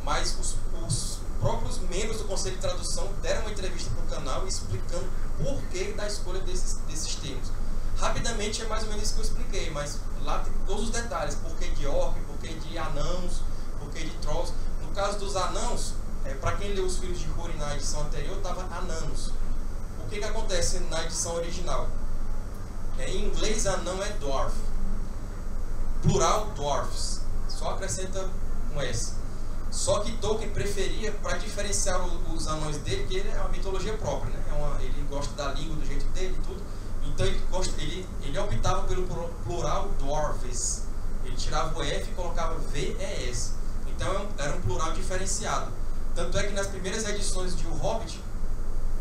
Mas os, os próprios membros do conselho de tradução deram uma entrevista para o canal explicando por que da escolha desses, desses termos. Rapidamente é mais ou menos isso que eu expliquei, mas lá tem todos os detalhes, por que de orc, por que de anãos, por que de trolls. No caso dos anãos, é, para quem leu os Filhos de Húrin na edição anterior, estava ananos. O que, que acontece na edição original? É, em inglês, anão é dwarf. Plural, dwarfs. Só acrescenta um S. Só que Tolkien preferia, para diferenciar os anões dele, que ele é uma mitologia própria, né? É uma, ele gosta da língua do jeito dele e tudo. Então ele, gosta, ele, ele optava pelo plural dwarfs. Ele tirava o F e colocava VES. Então é era um plural diferenciado. Tanto é que nas primeiras edições de O Hobbit,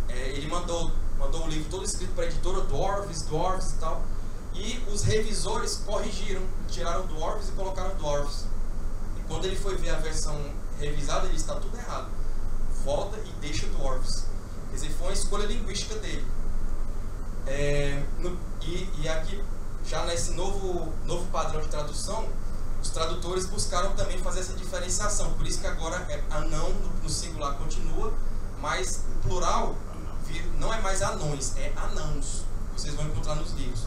é, ele mandou, mandou um livro todo escrito para a editora, Dwarves, Dwarves e tal. E os revisores corrigiram, tiraram Dwarves e colocaram Dwarves. E quando ele foi ver a versão revisada, ele está tudo errado. Volta e deixa Dwarves. Quer dizer, foi uma escolha linguística dele. É, no, e, e aqui, já nesse novo, novo padrão de tradução, os tradutores buscaram também fazer essa diferenciação. Por isso que agora é anão no, singular continua, mas o plural não é mais anões, é anãos. Vocês vão encontrar nos livros.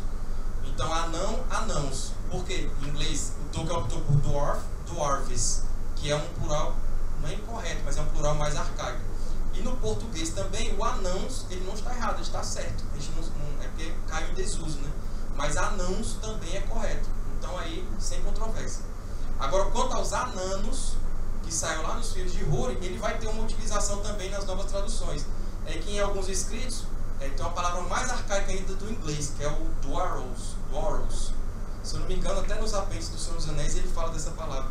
Então, anão, anãos. Por quê? Em inglês, o Tolkien optou por dwarf, dwarves, que é um plural, não é incorreto, mas é um plural mais arcaico. E no português também, o anãos, ele não está errado, ele está certo. A gente não, não, é porque caiu em desuso, né? Mas anãos também é correto. Então aí, sem controvérsia. Agora, quanto aos ananos, que saiu lá nos filhos de Rory, ele vai ter uma utilização também nas novas traduções. É que em alguns escritos é, tem uma palavra mais arcaica ainda do inglês, que é o dwarros, dwarros. Se eu não me engano, até nos apêndices do Senhor dos Anéis ele fala dessa palavra.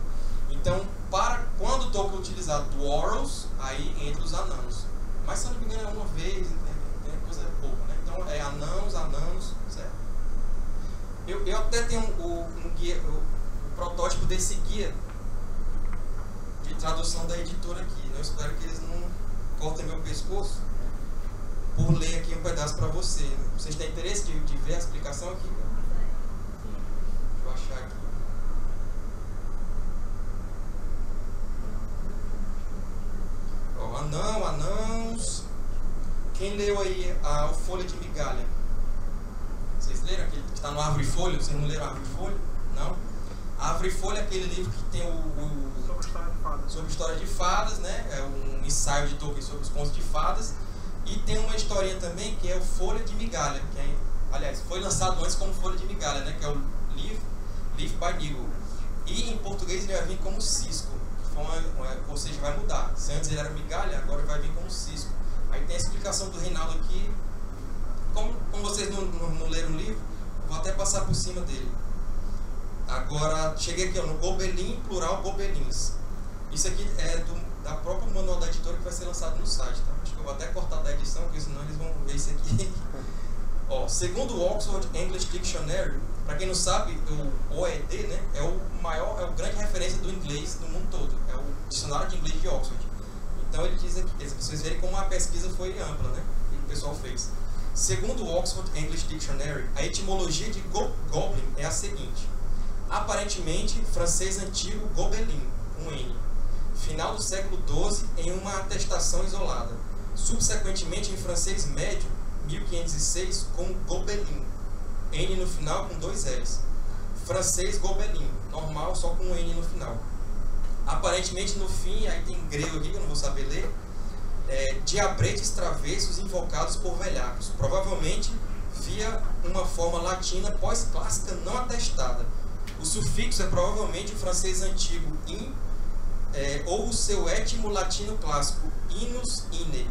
Então, para quando Tolkien utilizar dwarros, aí entra os anãos. Mas se eu não me engano é uma vez, é coisa pouca, né? Então é anãos, anãos, certo? Eu, eu até tenho um, um guia, protótipo desse guia de tradução da editora aqui. Eu espero que eles não cortem meu pescoço por ler aqui um pedaço para você. Vocês têm interesse de, de ver a explicação aqui? Deixa eu achar aqui. Anão, anãos. Quem leu aí a Folha de Migalha? Vocês leram aquele que está no Árvore Folha? Vocês não leram Árvore Folha? Não? A Árvore Folha é aquele livro que tem o, o sobre história de fadas. Sobre história de fadas, né? É um ensaio de Tolkien sobre os contos de fadas. E tem uma historinha também que é o Folha de Migalha, que é, aliás, foi lançado antes como Folha de Migalha, né? Que é o Leaf, Leaf by Nigel. E em português ele vai vir como Cisco, uma, uma, ou seja, vai mudar. Se antes ele era Migalha, agora vai vir como Cisco. Aí tem a explicação do Reinaldo aqui. Como, como vocês não, não, não leram o livro, vou até passar por cima dele. Agora, cheguei aqui ó, no Gobelin, plural Gobelins. Isso aqui é do, da própria manual da editora que vai ser lançado no site, tá? Acho que eu vou até cortar da edição, porque senão eles vão ver isso aqui. (laughs) ó, segundo o Oxford English Dictionary, para quem não sabe, o OED né, é o maior, é o grande referência do inglês no mundo todo. É o dicionário de inglês de Oxford. Então ele diz aqui, vocês verem como a pesquisa foi ampla, né? Que o pessoal fez. Segundo o Oxford English Dictionary, a etimologia de go goblin é a seguinte aparentemente francês antigo Gobelin, um N, final do século XII em uma atestação isolada, subsequentemente em francês médio, 1506, com Gobelin, N no final com dois L's, francês Gobelin, normal só com um N no final. Aparentemente, no fim, aí tem grego aqui que eu não vou saber ler, é, diabretes travessos invocados por velhacos, provavelmente via uma forma latina pós-clássica não atestada. O sufixo é provavelmente o francês antigo in é, ou o seu étimo latino clássico inus ine.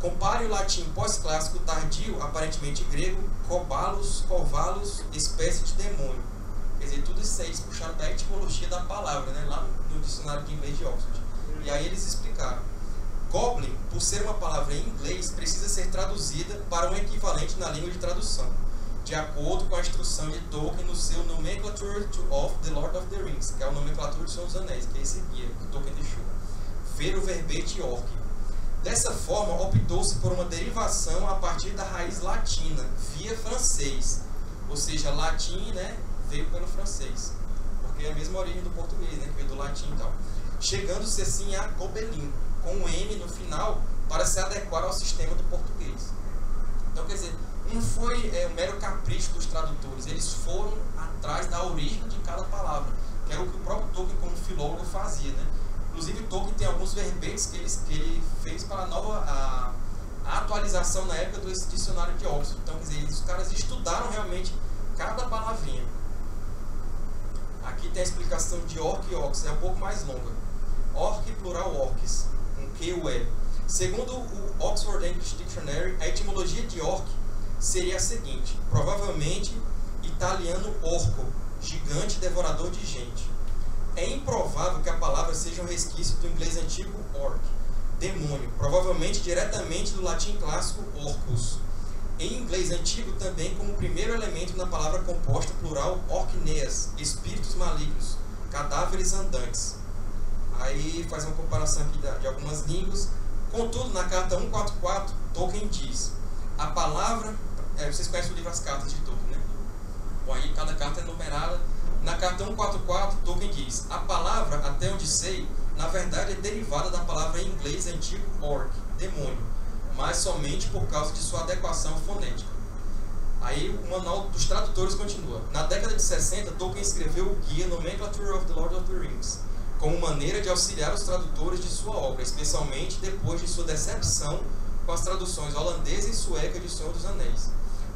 Compare o latim pós-clássico tardio, aparentemente grego, cobalos, covalos, espécie de demônio. Quer dizer, tudo isso aí eles puxaram da etimologia da palavra, né? lá no dicionário de inglês de Oxford. E aí eles explicaram. Goblin, por ser uma palavra em inglês, precisa ser traduzida para um equivalente na língua de tradução, de acordo com a instrução de Tolkien no seu Nomenclature of the Lord of the Rings, que é o nomenclatura do Senhor dos Anéis, que é esse guia que Tolkien deixou. Ver o verbete orc. Dessa forma, optou-se por uma derivação a partir da raiz latina, via francês, ou seja, latim né, veio pelo francês, porque é a mesma origem do português, né, que veio do latim e tal. Chegando-se assim a gobelin, com um M no final para se adequar ao sistema do português. Então, quer dizer, não foi é, um mero capricho dos tradutores, eles foram atrás da origem de cada palavra, que era o que o próprio Tolkien, como filólogo, fazia. Né? Inclusive, Tolkien tem alguns verbetes que ele, que ele fez para a nova a, a atualização na época desse dicionário de Oxford. Então, quer dizer, os caras estudaram realmente cada palavrinha. Aqui tem a explicação de orc e ox, é um pouco mais longa. Orc plural orcs que o é. Segundo o Oxford English Dictionary, a etimologia de orc seria a seguinte: provavelmente italiano orco, gigante devorador de gente. É improvável que a palavra seja um resquício do inglês antigo orc, demônio, provavelmente diretamente do latim clássico orcus. Em inglês antigo também como primeiro elemento na palavra composta plural orcneas, espíritos malignos, cadáveres andantes. Aí faz uma comparação aqui de algumas línguas. Contudo, na carta 144, Tolkien diz: a palavra. É, vocês conhecem o livro As Cartas de Tolkien, né? Bom, aí cada carta é numerada. Na carta 144, Tolkien diz: a palavra, até onde sei, na verdade é derivada da palavra em inglês antigo orc, demônio, mas somente por causa de sua adequação fonética. Aí o manual dos tradutores continua. Na década de 60, Tolkien escreveu o guia Nomenclature of the Lord of the Rings, como maneira de auxiliar os tradutores de sua obra, especialmente depois de sua decepção com as traduções holandesa e sueca de Senhor dos Anéis.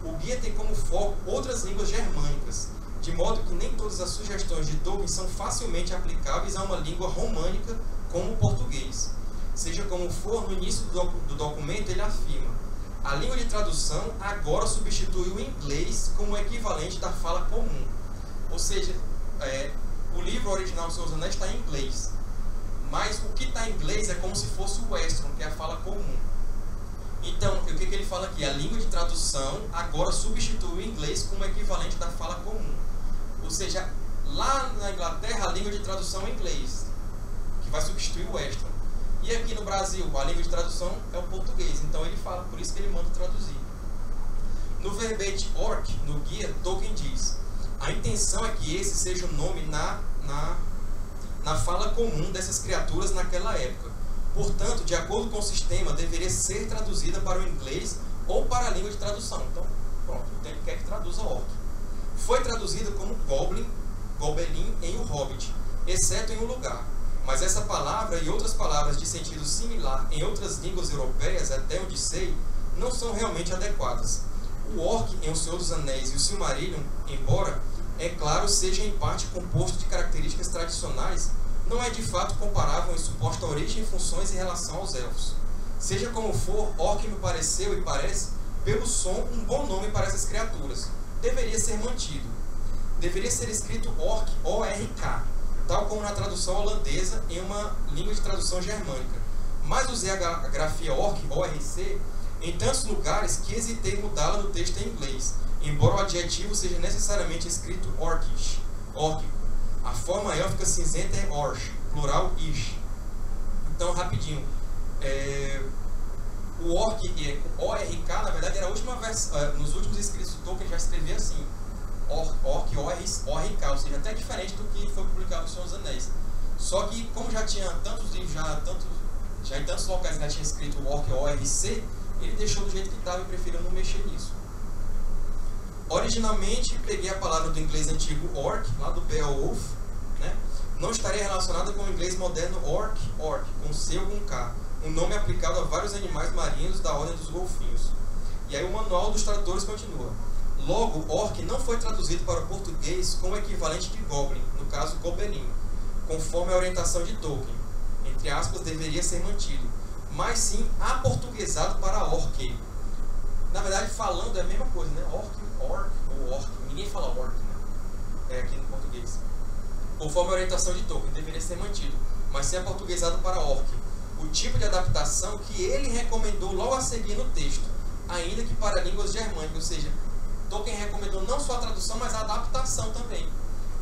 O guia tem como foco outras línguas germânicas, de modo que nem todas as sugestões de Tolkien são facilmente aplicáveis a uma língua românica como o português. Seja como for, no início do documento ele afirma: a língua de tradução agora substitui o inglês como equivalente da fala comum. Ou seja, é, o livro original Senhor dos Anéis está em inglês. Mas o que está em inglês é como se fosse o western, que é a fala comum. Então, o que, que ele fala aqui? A língua de tradução agora substitui o inglês como equivalente da fala comum. Ou seja, lá na Inglaterra a língua de tradução é inglês, que vai substituir o western. E aqui no Brasil, a língua de tradução é o português. Então ele fala, por isso que ele manda traduzir. No verbete orc, no guia, Tolkien diz: a intenção é que esse seja o nome na, na, na fala comum dessas criaturas naquela época. Portanto, de acordo com o sistema, deveria ser traduzida para o inglês ou para a língua de tradução. Então, pronto, ele quer que traduza orc. Foi traduzida como goblin, gobelin em O Hobbit, exceto em um lugar. Mas essa palavra e outras palavras de sentido similar em outras línguas europeias, até onde sei, não são realmente adequadas. O orc em O Senhor dos Anéis e o Silmarillion, embora, é claro, seja em parte composto de características tradicionais, não é de fato comparável em suposta origem, funções em relação aos elfos. Seja como for, orc me pareceu e parece, pelo som, um bom nome para essas criaturas. Deveria ser mantido. Deveria ser escrito orc, O-R-K, tal como na tradução holandesa em uma língua de tradução germânica. Mas usei a grafia orc, O-R-C, em tantos lugares que hesitei mudá-la no texto em inglês, embora o adjetivo seja necessariamente escrito orcish, órquico. A forma élfica cinzenta é orch, plural ish. Então, rapidinho, é, o orc, é, ORK, na verdade, era a última versão, é, nos últimos escritos do Tolkien já escrevia assim, orc, ORK, ou seja, até diferente do que foi publicado no Senhor dos Anéis. Só que, como já tinha tantos livros, já, tantos, já em tantos locais já tinha escrito orc, ORC, ele deixou do jeito que estava e preferiu não mexer nisso. Originalmente, peguei a palavra do inglês antigo orc, lá do Beowulf, né? não estaria relacionada com o inglês moderno orc, orc, com C ou com K, um nome aplicado a vários animais marinhos da ordem dos golfinhos. E aí o manual dos tradutores continua. Logo, orc não foi traduzido para o português como equivalente de goblin, no caso gobelin, conforme a orientação de Tolkien. Entre aspas, deveria ser mantido, mas sim aportuguesado para orc. Na verdade, falando é a mesma coisa, né? Orc, orc ou orc. Ninguém fala orc, né? É aqui no português. Conforme a orientação de Tolkien, deveria ser mantido, mas sim aportuguesado para orc. O tipo de adaptação que ele recomendou logo a seguir no texto, ainda que para línguas germânicas, ou seja, Tolkien recomendou não só a tradução, mas a adaptação também.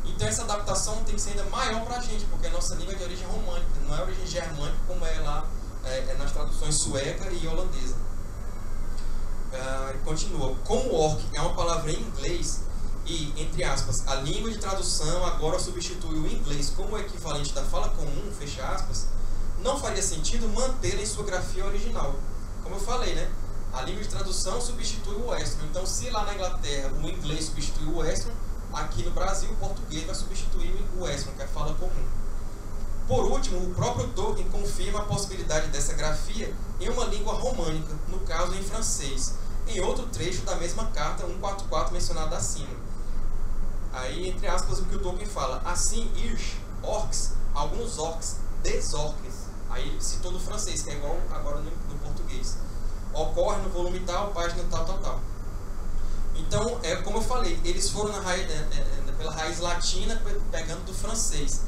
Então essa adaptação tem que ser ainda maior para a gente, porque a nossa língua é de origem românica, não é origem germânica como é lá é, é nas traduções sueca e holandesa. Uh, continua. Como orc é uma palavra em inglês e, entre aspas, a língua de tradução agora substitui o inglês como equivalente da fala comum, fecha aspas, não faria sentido mantê-la em sua grafia original. Como eu falei, né? A língua de tradução substitui o Western. Então, se lá na Inglaterra o inglês substitui o Western, aqui no Brasil o português vai substituir o Western, que é a fala comum. Por último, o próprio Tolkien confirma a possibilidade dessa grafia em uma língua românica, no caso em francês, em outro trecho da mesma carta 144 mencionada acima. Aí, entre aspas, o que o Tolkien fala. Assim, Irsch, orcs, alguns orcs, desorques. Aí ele citou no francês, que é igual agora no, no português ocorre no volume tal, página tal, tal, tal. Então, é como eu falei, eles foram raiz, é, é, pela raiz latina, pegando do francês.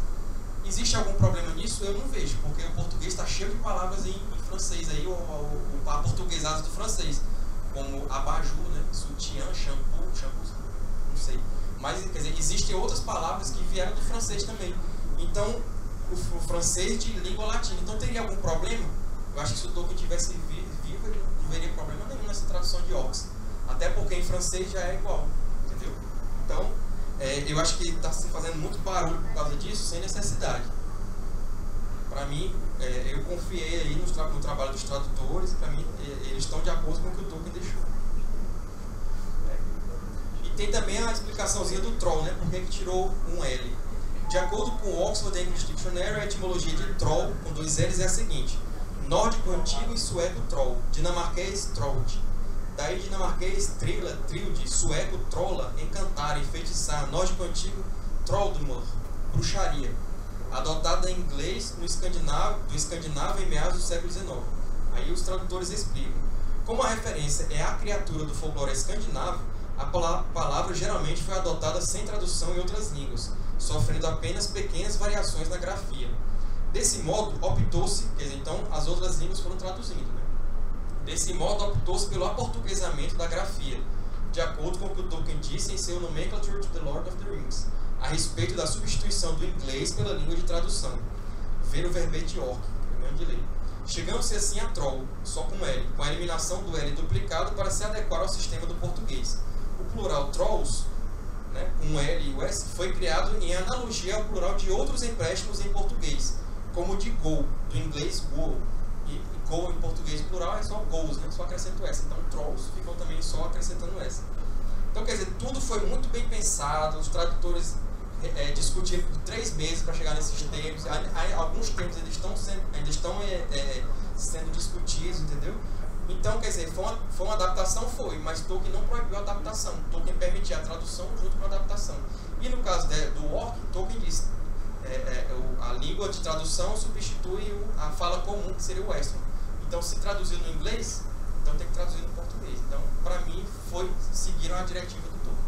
Existe algum problema nisso? Eu não vejo, porque o português está cheio de palavras em, em francês aí, o, o, o do francês, como abajur, né, sutiã, shampoo, shampoo, não sei. Mas, quer dizer, existem outras palavras que vieram do francês também. Então, o, o francês de língua latina. Então, teria algum problema? Eu acho que se o Tolkien tivesse vivo, ele não veria problema nenhum nessa tradução de Ox. Até porque em francês já é igual, entendeu? Então, é, eu acho que está se fazendo muito barulho por causa disso, sem necessidade. Para mim, é, eu confiei aí no, tra no, trabalho dos tradutores, para mim, é, eles estão de acordo com o que o Tolkien deixou. Tem também a explicaçãozinha do troll, né? Por que, que tirou um L? De acordo com o Oxford English Dictionary, a etimologia de troll, com dois L's, é a seguinte nórdico antigo e sueco troll, dinamarquês trold. Daí dinamarquês trila, trilde, sueco trolla, encantar, enfeitiçar, nórdico antigo troldmor, bruxaria. Adotada em inglês no escandinavo, do escandinavo em meados do século XIX. Aí os tradutores explicam. Como a referência é a criatura do folclore escandinavo, a palavra geralmente foi adotada sem tradução em outras línguas, sofrendo apenas pequenas variações na grafia. Desse modo, optou-se, quer dizer, então as outras línguas foram traduzindo. Né? Desse modo, optou-se pelo aportuguesamento da grafia, de acordo com o que o Tolkien disse em seu Nomenclature to the Lord of the Rings, a respeito da substituição do inglês pela língua de tradução. Ver o verbete orc, de lei. Chegando-se assim a troll, só com L, com a eliminação do L duplicado para se adequar ao sistema do português. O plural trolls, né, com L e o S, foi criado em analogia ao plural de outros empréstimos em português, como de go, do inglês go. E, go em português plural é só goals, né? só acrescento essa. Então trolls ficam também só acrescentando essa. Então quer dizer, tudo foi muito bem pensado, os tradutores é, discutiram por três meses para chegar nesses termos. Alguns termos ainda estão sendo, ainda estão é, é, sendo discutidos, entendeu? Então, quer dizer, foi uma, foi uma adaptação, foi, mas Tolkien não proibiu a adaptação. Tolkien permitia a tradução junto com a adaptação. E no caso de, do Orc, Tolkien disse, é, é, a língua de tradução substitui a fala comum, que seria o western. Então, se traduzir no inglês, então tem que traduzir no português. Então, para mim, foi seguiram a diretiva do Tolkien.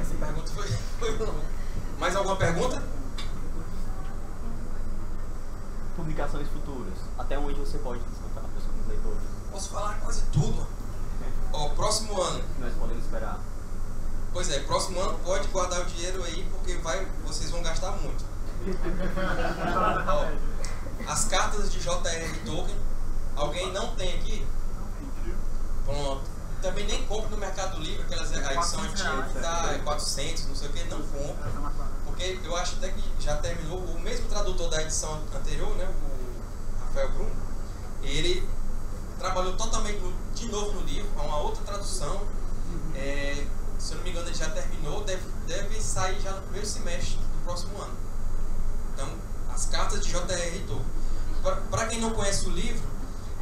Essa pergunta foi, (laughs) foi longa. Mais alguma pergunta? Publicações futuras. Até onde você pode descontar para os leitores? Posso falar quase tudo. (laughs) Ó, próximo ano. Nós podemos esperar. Pois é, próximo ano pode guardar o dinheiro aí porque vai, vocês vão gastar muito. (laughs) Ó, as cartas de J.R.R. Tolkien, alguém não tem aqui? Pronto. Também nem compra no Mercado Livre, aquelas a edição antiga que tá 400, não sei o que, não compra. Porque eu acho até que já terminou, o mesmo tradutor da edição anterior, né, o Rafael Brum, ele trabalhou totalmente no, de novo no livro, uma outra tradução. É, Se eu não me engano, ele já terminou, deve, deve sair já no primeiro semestre do próximo ano. Então, as cartas de J.R. Tolkien. Para quem não conhece o livro,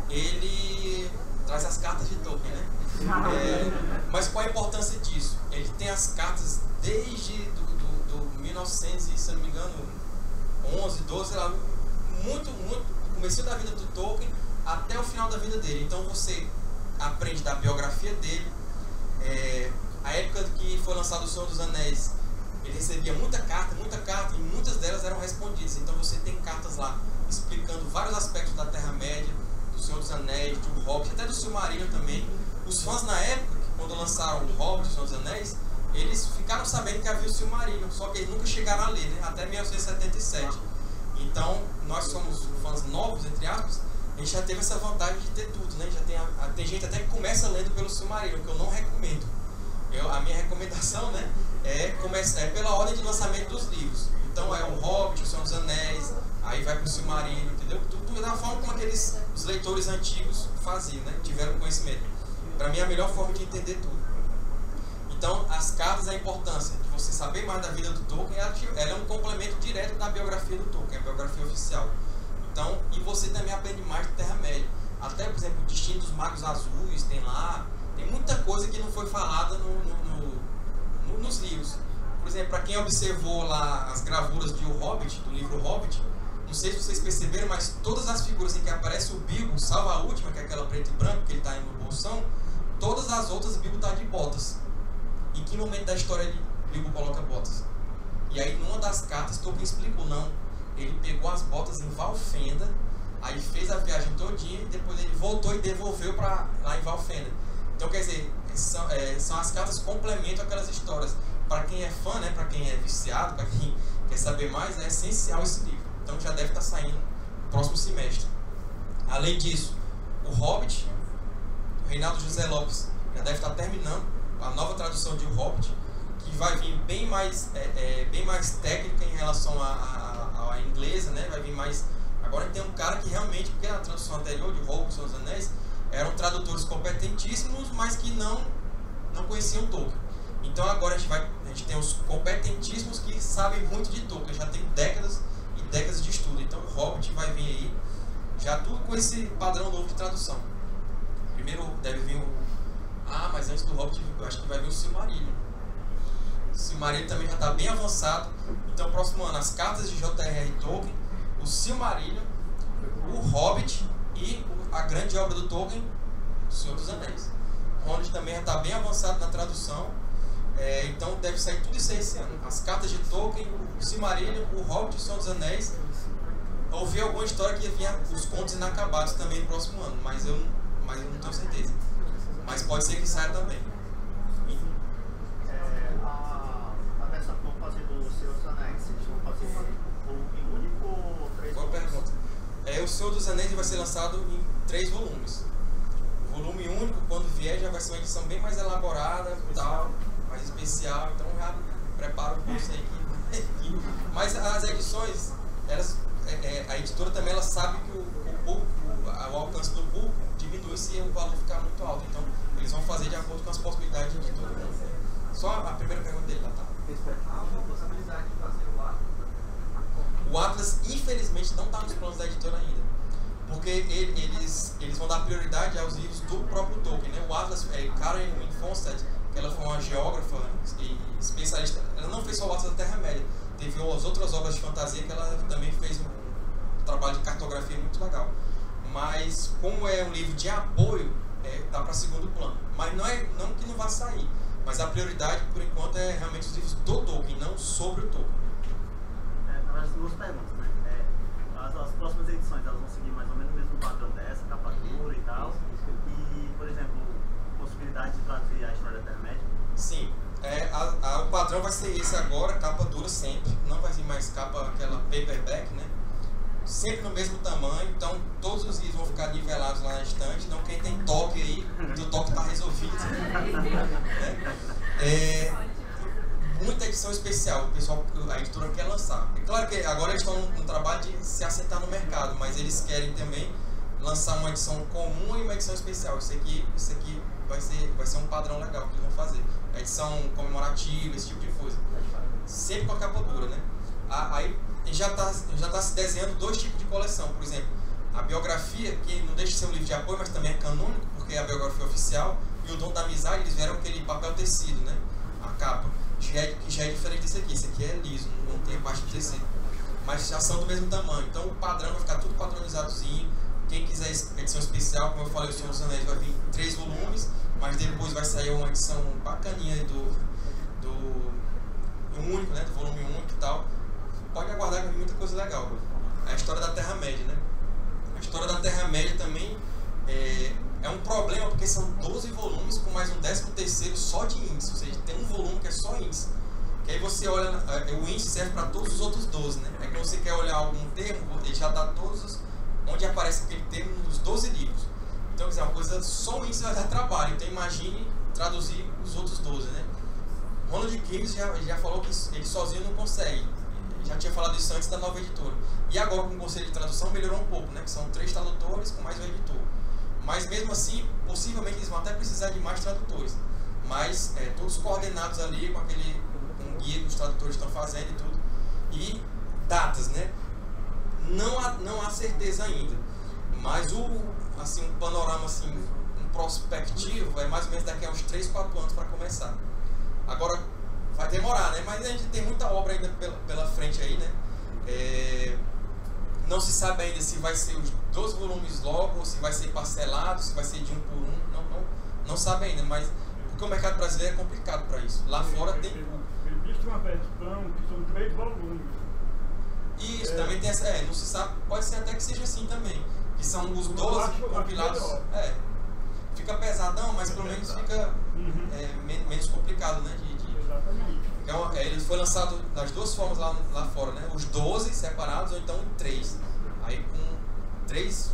ele traz as cartas de Tolkien, né? (laughs) É, mas qual a importância disso? Ele tem as cartas desde do, do 1900, se não me engano, 11, 12, sei lá, muito, muito, começo da vida do Tolkien até o final da vida dele. Então você aprende da biografia dele, é, a época que foi lançado O Senhor dos Anéis, ele recebia muita carta, muita carta, e muitas delas eram respondidas. Então você tem cartas lá explicando vários aspectos da Terra-média, do Senhor dos Anéis, do Hobbit, até do Silmarillion também. Os fãs na época, quando lançaram o Hobbit, o Senhor dos Anéis, eles ficaram sabendo que havia o Silmarillion, só que eles nunca chegaram a ler, né? até 1977. Então, nós somos fãs novos, entre aspas, a gente já teve essa vantagem de ter tudo, né? Já tem, a, tem gente até que começa lendo pelo Silmarillion, que eu não recomendo. Eu, a minha (laughs) recomendação, né, é, começar, é pela ordem de lançamento dos livros. Então é o Hobbit, o Senhor dos Anéis, aí vai pro Silmarillion, entendeu? Tudo, tudo da forma como aqueles os leitores antigos faziam, né? Tiveram conhecimento. Para mim é a melhor forma de entender tudo. Então, as cartas, a importância de você saber mais da vida do Tolkien, ela, ela é um complemento direto da biografia do Tolkien, a biografia oficial. Então, e você também aprende mais de Terra-média. Até, por exemplo, o destino dos magos azuis tem lá. Tem muita coisa que não foi falada no, no, no, nos livros. Por exemplo, para quem observou lá as gravuras de O Hobbit, do livro Hobbit, não sei se vocês perceberam, mas todas as figuras em que aparece o Bilbo, salvo a última, que é aquela preto e branco, que ele está indo no bolsão, todas as outras o Bilbo está de botas. Em que momento da história ele, Bilbo coloca botas? E aí, numa das cartas, Tolkien explicou, não, ele pegou as botas em Valfenda, aí fez a viagem todinha e depois ele voltou e devolveu para lá em Valfenda. Então, quer dizer, são, é, são as cartas que complementam aquelas histórias. Para quem é fã, né, para quem é viciado, para quem (laughs) quer saber mais, é essencial esse livro. Então já deve estar tá saindo no próximo semestre. Além disso, o Hobbit, o Reinaldo José Lopes, já deve estar tá terminando a nova tradução de Hobbit, que vai vir bem mais, é, é, bem mais técnica em relação à inglesa, né? Vai vir mais. Agora tem um cara que realmente, porque a tradução anterior de Hobbit, Senhor dos Anéis, eram tradutores competentíssimos, mas que não, não conheciam Tolkien. Então agora a gente, vai, a gente tem os competentíssimos que sabem muito de Tolkien, já tem décadas e décadas de estudo. Então o Hobbit vai vir aí, já tudo com esse padrão novo de tradução. Primeiro deve vir o. Ah, mas antes do Hobbit eu acho que vai vir o Silmarillion. O Silmarillion também já está bem avançado. Então próximo ano as cartas de J.R.R. Tolkien, o Silmarillion, o Hobbit e a grande obra do Tolkien, O Senhor dos Anéis. Ronald também está bem avançado na tradução, é, então deve sair tudo isso aí esse ano. As cartas de Tolkien, o Silmarillion, o Hobbit, O Senhor dos Anéis. Ouvi alguma história que ia vir os contos inacabados também no próximo ano, mas eu, mas eu não tenho certeza. Mas pode ser que saia também. É, a, a versão que do Senhor dos Anéis, eles vão fazer volume único ou três Boa volumes? pergunta. É, o Senhor dos Anéis vai ser lançado em três volumes. O volume único, quando vier, já vai ser uma edição bem mais elaborada, tal, mais especial. Então já prepara o curso aí. Mas as edições, elas, é, é, a editora também ela sabe que o, o público, o, o alcance do público diminui se o valor ficar muito alto. Então eles vão fazer de acordo com as possibilidades de mundo. Só a primeira pergunta dele lá, tá? Há possibilidade de fazer o ato. O Atlas, infelizmente, não está nos planos da editora ainda. Porque ele- eles, eles vão dar prioridade aos livros do próprio Tolkien. Né? O Atlas, é, Karen Wynne Fonstead, que ela foi uma geógrafa e especialista, ela não fez só o Atlas da Terra-média. Teve as outras obras de fantasia que ela também fez um trabalho de cartografia muito legal. Mas, como é um livro de apoio, é, dá para segundo plano. Mas não é não que não vá sair. Mas a prioridade, por enquanto, é realmente os livros do Tolkien, não sobre o Tolkien. É, na verdade, duas perguntas, né? É, as, as próximas edições, elas vão seguir mais ou menos o mesmo padrão dessa, capa dura e tal. E, por exemplo, possibilidade de traduzir a história da Terra-média. Sim, é, a- a- o padrão vai ser esse agora, capa dura sempre, não vai ser mais capa aquela paperback, né? Sempre no mesmo tamanho, então todos os livros vão ficar nivelados lá na estante, então quem tem toque aí, o toque tá resolvido. né? (laughs) É, muita edição especial, o pessoal, a editora quer lançar. É claro que agora eles estão no trabalho de se assentar no mercado, mas eles querem também lançar uma edição comum e uma edição especial. Isso aqui, isso aqui vai, ser, vai ser um padrão legal que eles vão fazer. A edição comemorativa, esse tipo de coisa. Sempre com a capa dura, né? A- Aí já está já tá se desenhando dois tipos de coleção. Por exemplo, a biografia, que não deixa de ser um livro de apoio, mas também é canônico, porque é a biografia oficial, e o Dom da Amizade, eles vieram aquele papel tecido, né? A capa, que já é, já é diferente desse aqui. Esse aqui é liso, não tem a parte de tecido. Mas já são do mesmo tamanho. Então o padrão vai ficar tudo padronizadozinho. Quem quiser edição especial, como eu falei, o Senhor dos Anéis vai vir em três volumes, mas depois vai sair uma edição bacaninha do, do único, né? Do volume único e tal. Pode aguardar que vir muita coisa legal. A história da Terra-média, né? A história da Terra-média também é, é um problema porque são 12 volumes com mais um 13 terceiro só de índice, ou seja, tem um volume que é só índice. Que aí você olha, é, o índice serve para todos os outros 12, né? É que você quer olhar algum termo, ele já dá todos os, onde aparece aquele termo nos 12 livros. Então, quer dizer, uma coisa, só o índice vai dar trabalho, então imagine traduzir os outros 12, né? Ronald Gibbs já, já falou que ele sozinho não consegue. Já tinha falado isso antes da nova editora. E agora com o conselho de tradução melhorou um pouco, né? Que são três tradutores com mais um editor. Mas mesmo assim, possivelmente eles vão até precisar de mais tradutores. Mas é, todos coordenados ali com aquele um guia que os tradutores estão fazendo e tudo. E datas, né? Não há, não há certeza ainda. Mas o assim, um panorama assim, um prospectivo é mais ou menos daqui a uns 3, 4 anos para começar. Agora vai demorar, né? Mas a gente tem muita obra ainda pela, pela frente aí, né? É, não se sabe ainda se vai ser os 12 volumes logo, ou se vai ser parcelado, se vai ser de um por um. Não, não, não sabe ainda, mas porque o mercado brasileiro é complicado para isso. Lá fora tem pouco. Existe uma versão que são três volumes. Isso, É. também tem essa. É, não se sabe, pode ser até que seja assim também. Que são os Eu 12 acho- acho compilados. É. Fica pesadão, mas pelo menos fica Uhum. é, men- menos complicado, né? De, é uma- é, ele foi lançado das duas formas lá, lá fora, né? Os 12 separados ou então três. Aí com três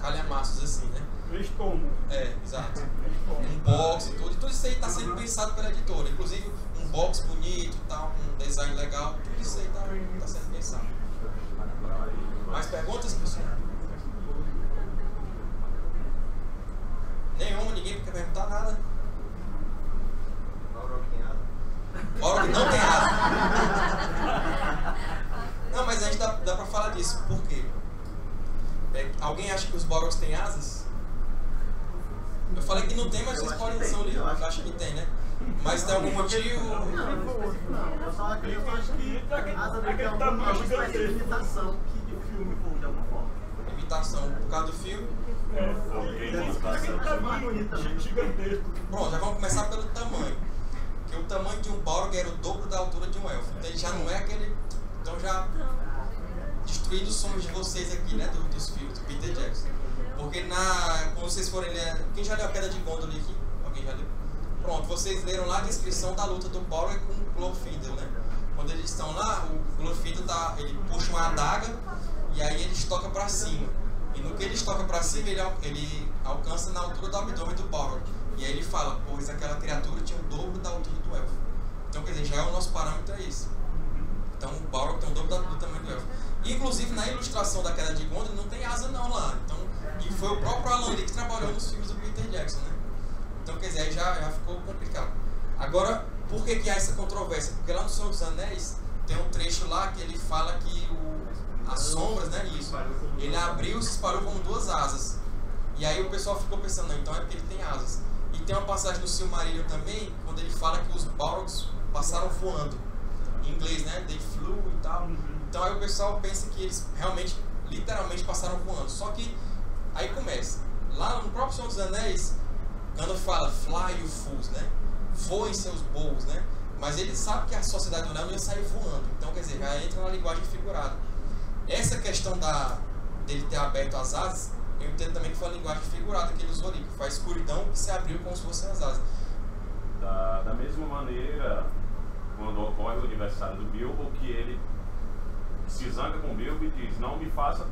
calhamaços assim, né? Três tomos. É, exato. (laughs) Um box e tudo. E tudo isso aí está sendo pensado pela editora. Inclusive um box bonito e tal, um design legal. Tudo isso aí está sendo pensado. Mais perguntas, pessoal? Nenhuma, ninguém quer perguntar nada. Que não tem asa. Não, mas a gente dá, dá pra falar disso. Por quê? É, alguém acha que os Borgs têm asas? Eu falei que não tem, mas vocês podem eu acho acho que tem, né? Mas tem algum motivo. Não, eu só acredito eu acho que Aquele- asa deve ter aquele alguma tamanho alguma espécie de limitação que o filme for de alguma forma. Imitação por causa do filme. É, ser tamanho bonita, né? gigantesco. Pronto, já vamos começar pelo tamanho. Porque o tamanho de um Balrog era o dobro da altura de um elfo. Então ele já não é aquele. Então já destruindo os sonhos de vocês aqui, né? do- do Peter Jackson. Porque na. Quando vocês forem ler. Quem já leu a queda de Gondolin aqui? Alguém já leu? Pronto, vocês leram lá a descrição da luta do Balrog com o Glorfindel, né? Quando eles estão lá, o Glorfindel tá. ele puxa uma adaga e aí ele estoca pra cima. E no que ele estoca pra cima, ele, ele alcança na altura do abdômen do Balrog. E aí ele fala, pois aquela criatura tinha o dobro da altura do elfo. Então, quer dizer, já é o nosso parâmetro é esse. Então o Balrog tem o dobro da- do tamanho do elfo. Inclusive na ilustração da queda de Gondor não tem asa não lá. Então, e foi o próprio Alan Lee que trabalhou nos filmes do Peter Jackson, né? Então quer dizer, aí já, já ficou complicado. Agora, por que, que há essa controvérsia? Porque lá no Senhor dos Anéis tem um trecho lá que ele fala que o, as sombras, né? Isso. Ele abriu e se espalhou como duas asas. E aí o pessoal ficou pensando, não, então é porque ele tem asas. E tem uma passagem no Silmarillion também, quando ele fala que os Balrogs passaram voando. Em inglês, né? They flew e tal. Então aí o pessoal pensa que eles realmente, literalmente passaram voando. Só que aí começa. Lá no próprio Senhor dos Anéis, Gandalf fala, fly you fools, né? Voem seus bolos, né? Mas ele sabe que a sociedade do Anel não ia sair voando. Então, quer dizer, já entra na linguagem figurada. Essa questão da, dele ter aberto as asas, eu entendo também que foi a linguagem figurada que ele usou ali, que foi a escuridão que se abriu como se fossem as asas. Da, da mesma maneira, quando ocorre o aniversário do Bilbo, que ele se zanga com o Bilbo e diz, não me faça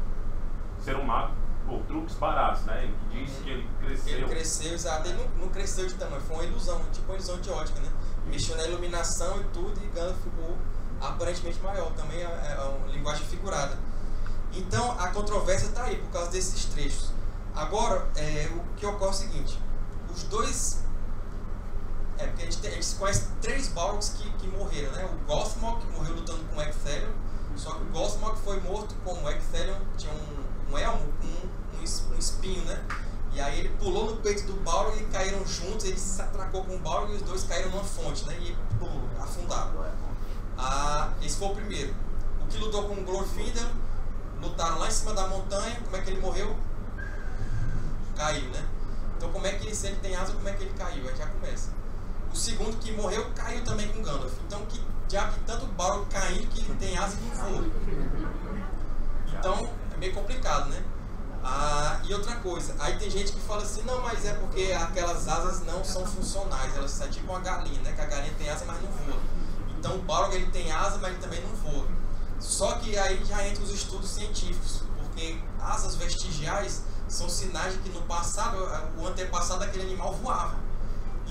ser um mago por truques baratos, né? E diz que ele cresceu. Ele cresceu, exato, ele não, não cresceu de tamanho, foi uma ilusão, tipo uma ilusão de ótica, né? Mexeu na iluminação e tudo, e Gandalf ficou aparentemente maior, também é, é uma linguagem figurada. Então a controvérsia está aí por causa desses trechos. Agora, é, o que ocorre é o seguinte: os dois. É, porque a gente, tem, a gente conhece três Balrogs que, que morreram, né? O Gothmog, que morreu lutando com o Ecthelion, só que o Gothmog foi morto com o Ecthelion, tinha um, um elmo com um, um, es- um espinho, né? E aí ele pulou no peito do Balrog e caíram juntos, ele se atracou com o Balrog e os dois caíram numa fonte, né? E afundaram. Ah, esse foi o primeiro. O que lutou com o Glorfindel, lutaram lá em cima da montanha, como é que ele morreu? Caiu, né? Então como é que ele, se ele tem asa, como é que ele caiu? Aí já começa. O segundo que morreu, caiu também com Gandalf. Então que diabo de tanto Balrog caindo que ele tem asa e não voa. Então é meio complicado, né? Ah, e outra coisa, aí tem gente que fala assim, não, mas é porque aquelas asas não são funcionais, elas são tipo uma galinha, né? Que a galinha tem asa, mas não voa. Então o Balrog ele tem asa, mas ele também não voa. Só que aí já entra os estudos científicos, porque asas vestigiais são sinais de que no passado, o antepassado daquele animal voava.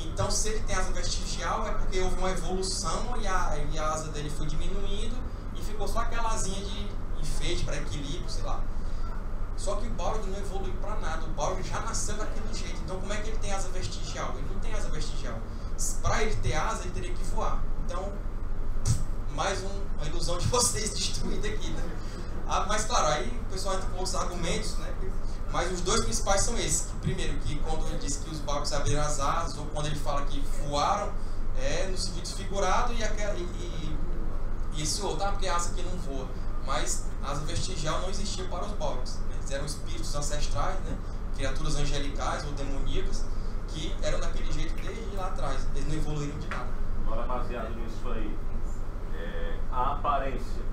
Então se ele tem asa vestigial é porque houve uma evolução e a, e a asa dele foi diminuindo e ficou só aquela asinha de enfeite para equilíbrio, sei lá. Só que o Balrog não evoluiu para nada. O Balrog já nasceu daquele jeito. Então, como é que ele tem asa vestigial? Ele não tem asa vestigial. Para ele ter asa, ele teria que voar. Então, mais um, uma ilusão de (laughs) vocês destruída aqui, né? Ah, mas, claro, aí o pessoal entra com outros argumentos, né? Mas os dois principais são esses. Primeiro, que quando ele diz que os Balrogs abriram as asas, ou quando ele fala que voaram, é no sentido figurado, e, e, e, e esse outro, ah, porque a asa aqui não voa. Mas asa vestigial não existia para os Balrogs. Né? Eles eram espíritos ancestrais, né? criaturas angelicais ou demoníacas, que eram daquele jeito desde lá atrás. Eles não evoluíram de nada. Agora, baseado nisso aí, é, a aparência.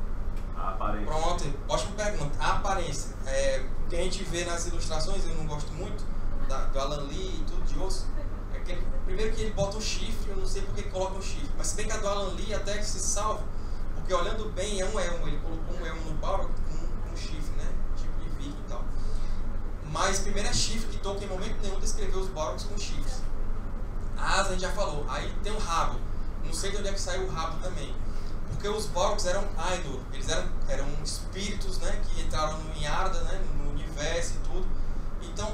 A aparência. Pronto, ótima pergunta. A aparência. É, o que a gente vê nas ilustrações, eu não gosto muito, da, do Alan Lee e tudo de osso. É que ele- primeiro que ele bota um chifre, eu não sei porque que coloca um chifre. Mas se bem que a do Alan Lee até se salva, porque olhando bem é um elmo. Ele colocou um elmo no Balrog com, com um chifre, né? Tipo de viking e tal. Mas primeiro é chifre, que Tolkien em momento nenhum descreveu os Balrogs com chifres. A asa a gente já falou. Aí tem o rabo. Não sei de onde é que saiu o rabo também. Porque os Balrogs eram Ainur, eles eram, eram espíritos né, que entraram no Yarda, né, no universo e tudo. Então,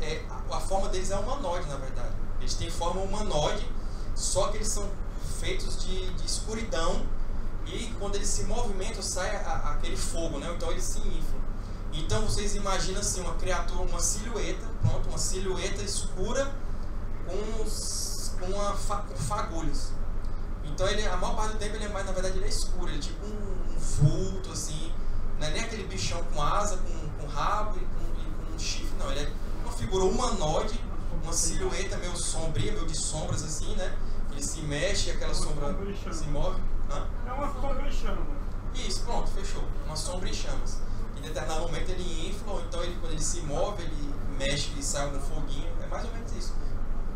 é, a, forma deles é humanoide, na verdade. Eles têm forma humanoide, só que eles são feitos de, de escuridão e quando eles se movimentam sai a- aquele fogo, né? Então eles se inflam. Então vocês imaginam assim uma criatura, uma silhueta, pronto, uma silhueta escura com, uns- com, uma fa- com fagulhas. Então ele, a maior parte do tempo ele é mais, na verdade ele é escuro, ele é tipo um, um vulto assim, não é nem aquele bichão com asa, com, com rabo e com, e com um chifre, não, ele é uma figura humanoide, uma silhueta meio sombria, meio de sombras assim, né? Ele se mexe e aquela sombra se move. Hã? É uma sombra em chama. Isso, pronto, fechou. Uma sombra em chamas. Em determinado momento ele infla, ou então ele, quando ele se move, ele mexe e sai algum foguinho. É mais ou menos isso.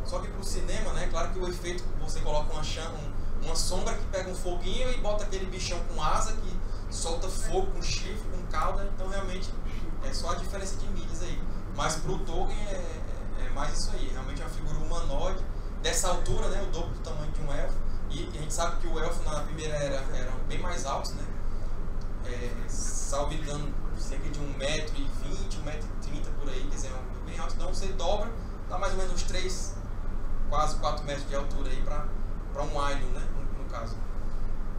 Só que pro cinema, né, claro que o efeito, você coloca uma, chama, um- uma sombra que pega um foguinho e bota aquele bichão com asa que solta fogo com chifre, com cauda, então realmente é só a diferença de mídias aí. Mas pro Tolkien é, é- é mais isso aí, realmente é uma figura humanoide, dessa altura, né, o dobro do tamanho de um elfo. E a gente sabe que o elfo na primeira era eram bem mais altos, né? É, salvo engano, cerca de 1,20m, 1,30m por aí, quer dizer, é bem alto. Então você dobra, dá mais ou menos uns 3, quase 4 metros de altura aí para um Ainur, né? Caso.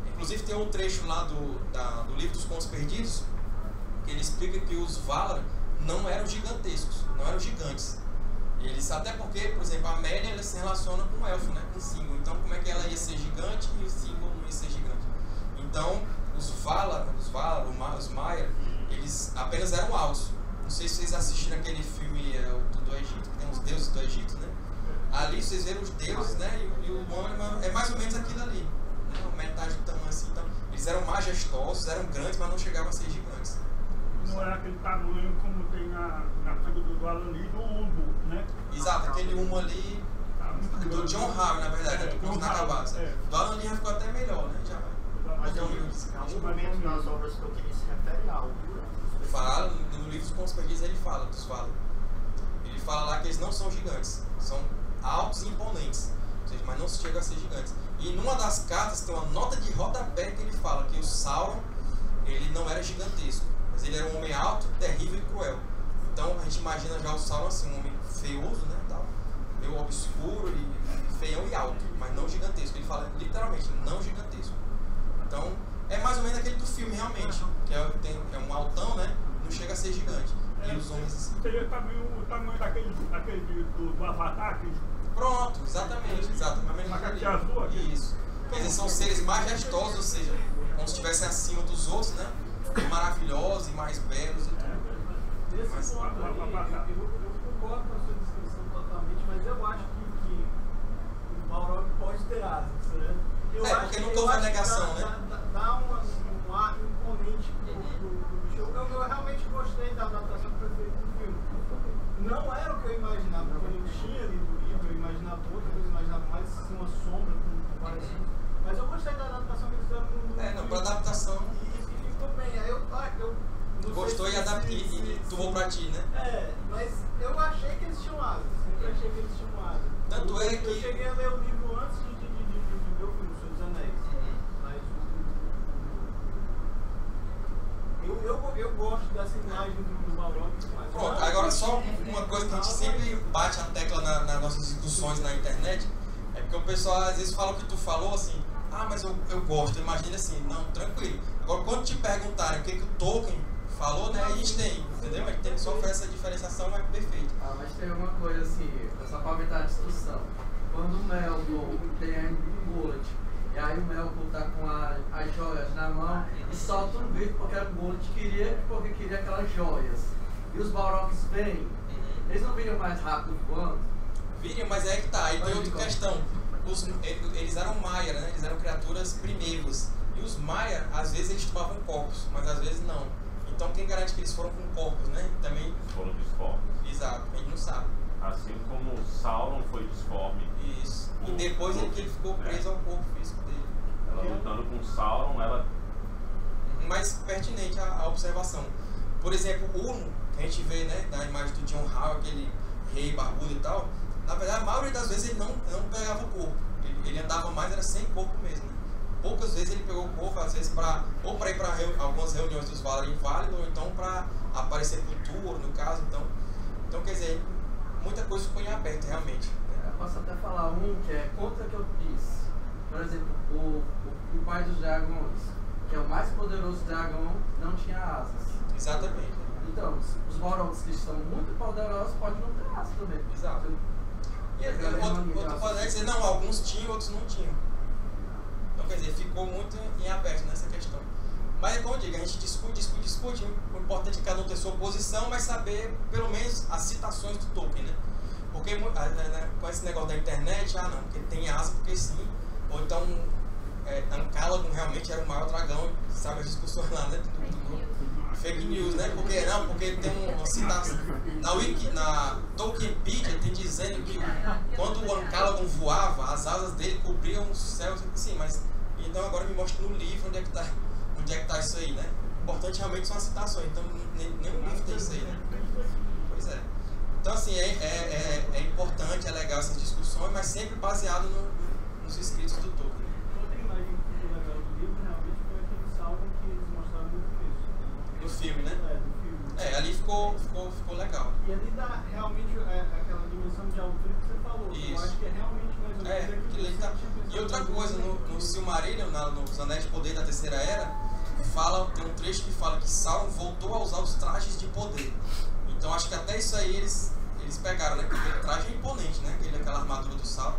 Inclusive tem um trecho lá do, da- do livro dos Contos Perdidos que ele explica que os Valar não eram gigantescos, não eram gigantes. Eles, até porque, por exemplo, a Amélia ela se relaciona com o elfo, né? com o Single. Então, como é que ela ia ser gigante e o Single não ia ser gigante? Então, os Valar, os Valar, os Maia, eles apenas eram altos. Não sei se vocês assistiram aquele filme é, do, Egito, que tem os deuses do Egito, né? Ali vocês viram os deuses, né? E, e o homem é mais ou menos aquilo ali. Né? Metade do tamanho assim. Então, eles eram majestosos, eram grandes, mas não chegavam a ser gigantes. Não é aquele tamanho como tem na, na figura do Alan Lee do Umbo, né? Exato, aquele humo ali Tá do. John Howe, na verdade, É, do Howe, Inacabados. é. Do Alan Lee já ficou até melhor, né? Já Mas em algum momento nas obras que queria se refere a altura. fala, no livro dos Contos Perdidos ele fala, dos fala. Ele fala lá que eles não são gigantes, são altos e imponentes, ou seja, mas não chegam a ser gigantes. E numa das cartas tem uma nota de rodapé que ele fala que o Sauron ele não era gigantesco, mas ele era um homem alto, terrível e cruel. Então a gente imagina já o Sauron assim, um homem feioso, né? Tal, meio obscuro e feião e alto, mas não gigantesco. Ele fala literalmente, não gigantesco. Então é mais ou menos aquele do filme realmente, que é, tem, é um altão, né? Não chega a ser gigante. E os homens assim. Seria também o tamanho daquele, daquele do, do Avatar, que Pronto, exatamente, exatamente. Macaquinho azul aqui. Isso. Quer dizer, são seres majestosos, ou seja, como se estivessem acima dos outros, né? Maravilhosos e mais belos e tudo. Nesse Mas- ponto aí, eu, eu concordo com a sua descrição totalmente, mas eu acho que, que o Balrog pode ter asas, né? Eu É, acho porque eu houve negação, dá, né? Dá, dá uma, um ar imponente pro, pro, pro bicho. Eu, eu realmente gostei da adaptação que foi feita no filme. Não era o que eu imaginava, quando eu tinha lido o livro, eu imaginava outra coisa, eu imaginava mais assim, uma sombra com, com várias Mas eu gostei da adaptação que eles fizeram É, adaptação. E, ficou bem. Aí eu, ah, eu não Gostou e adaptou se- e, se- tomou pra ti, né? é, mas eu achei que eles tinham asas. Sempre achei que eles tinham asas. Tanto eu, é Eu que- cheguei a ler o livro antes de, de, de, de, de ver o filme, O Senhor dos Anéis. Mas eu, eu, eu gosto dessa imagem do, do Balrog. Pronto, agora só uma coisa que a gente sempre bate a tecla na- nas nossas discussões na internet, é porque o pessoal às vezes fala o que tu falou assim, ah, mas eu, eu gosto, imagina assim, não, tranquilo. Agora quando te perguntarem o que, que o Tolkien falou, né, a gente tem, entendeu? A gente tem que só essa diferenciação, mas perfeito. Ah, mas tem uma coisa assim, só pra aumentar a discussão. Quando o Melkor tem a bullet, e aí o Melkor tá com a, as joias na mão e solta um grito porque o bullet queria, porque queria aquelas joias. E os Balrogs vêm, eles não viram mais rápido voando? Viriam, mas é que tá, aí tem outra questão. Os, eles eram Maia, né? Eles eram criaturas primeiros. E os Maia, às vezes eles tomavam corpos, mas às vezes não. Então quem garante que eles foram com corpos, né? Também, Foram disformes. exato, a gente não sabe. Assim como Sauron foi disforme. Isso. E depois ele, que ele ficou preso ao corpo físico dele. Ela lutando com Sauron, ela mais pertinente à, observação. Por exemplo, o Uno, que a gente vê né, na imagem do John Howard, aquele rei barbudo e tal, na verdade, a maioria das vezes ele não, não pegava o corpo. Ele, ele andava mais, era sem corpo mesmo. Poucas vezes ele pegou o corpo, às vezes pra, ou para ir para algumas reuniões dos Valar Inválidos, ou então para aparecer pro tour, no caso. Então, então, quer dizer, muita coisa ficou em aberto, realmente. né? Eu posso até falar um que é contra que eu disse. Por exemplo, o, o, o pai dos dragões, que é o mais poderoso dragão, não tinha asas. Exatamente. Então, os Balrogs que são muito poderosos podem não ter asas também. Exato. E outro, outro dizer, não, alguns tinham, outros não tinham. Então, quer dizer, ficou muito em aberto nessa questão. Mas é como eu digo, a gente discute, discute, discute. O importante é cada um ter sua posição, mas saber, pelo menos, as citações do Tolkien, né? Porque ah, né, né, com esse negócio da internet, ah não, porque tem asa, porque sim. Ou então, é, Ancalagon realmente era o maior dragão, sabe as discussões lá, né? do- do grupo. Fake news, né? Porque não, porque tem um- citação. Na Wiki, na Tolkienpedia tem dizendo que quando o Ancalagon voava, as asas dele cobriam o céu. Sim, mas então agora me mostra no livro onde é que tá, onde é que tá isso aí, né? O importante realmente são as citações, então nenhum livro tem isso aí, né? Pois é. Então assim, é, é, é, é importante, é legal essas discussões, mas sempre baseado no- nos escritos do Tolkien. Outra imagem que ficou legal do livro realmente foi aquele salmo que eles mostraram no começo. No filme, né? É, do filme. É, ali ficou, ficou, ficou legal. E ali dá realmente é, aquela dimensão de altura que você falou. Eu Isso. acho que é realmente mais ou menos É, aquilo ali que tá. eu tinha pensado E outra no coisa, no, livro. no Silmarillion, na, nos Anéis de Poder da Terceira Era, fala, tem um trecho que fala que Sauron voltou a usar os trajes de poder. Então acho que até isso aí eles, eles pegaram, né? Porque o traje é imponente, né? Aquele, aquela armadura do Sauron.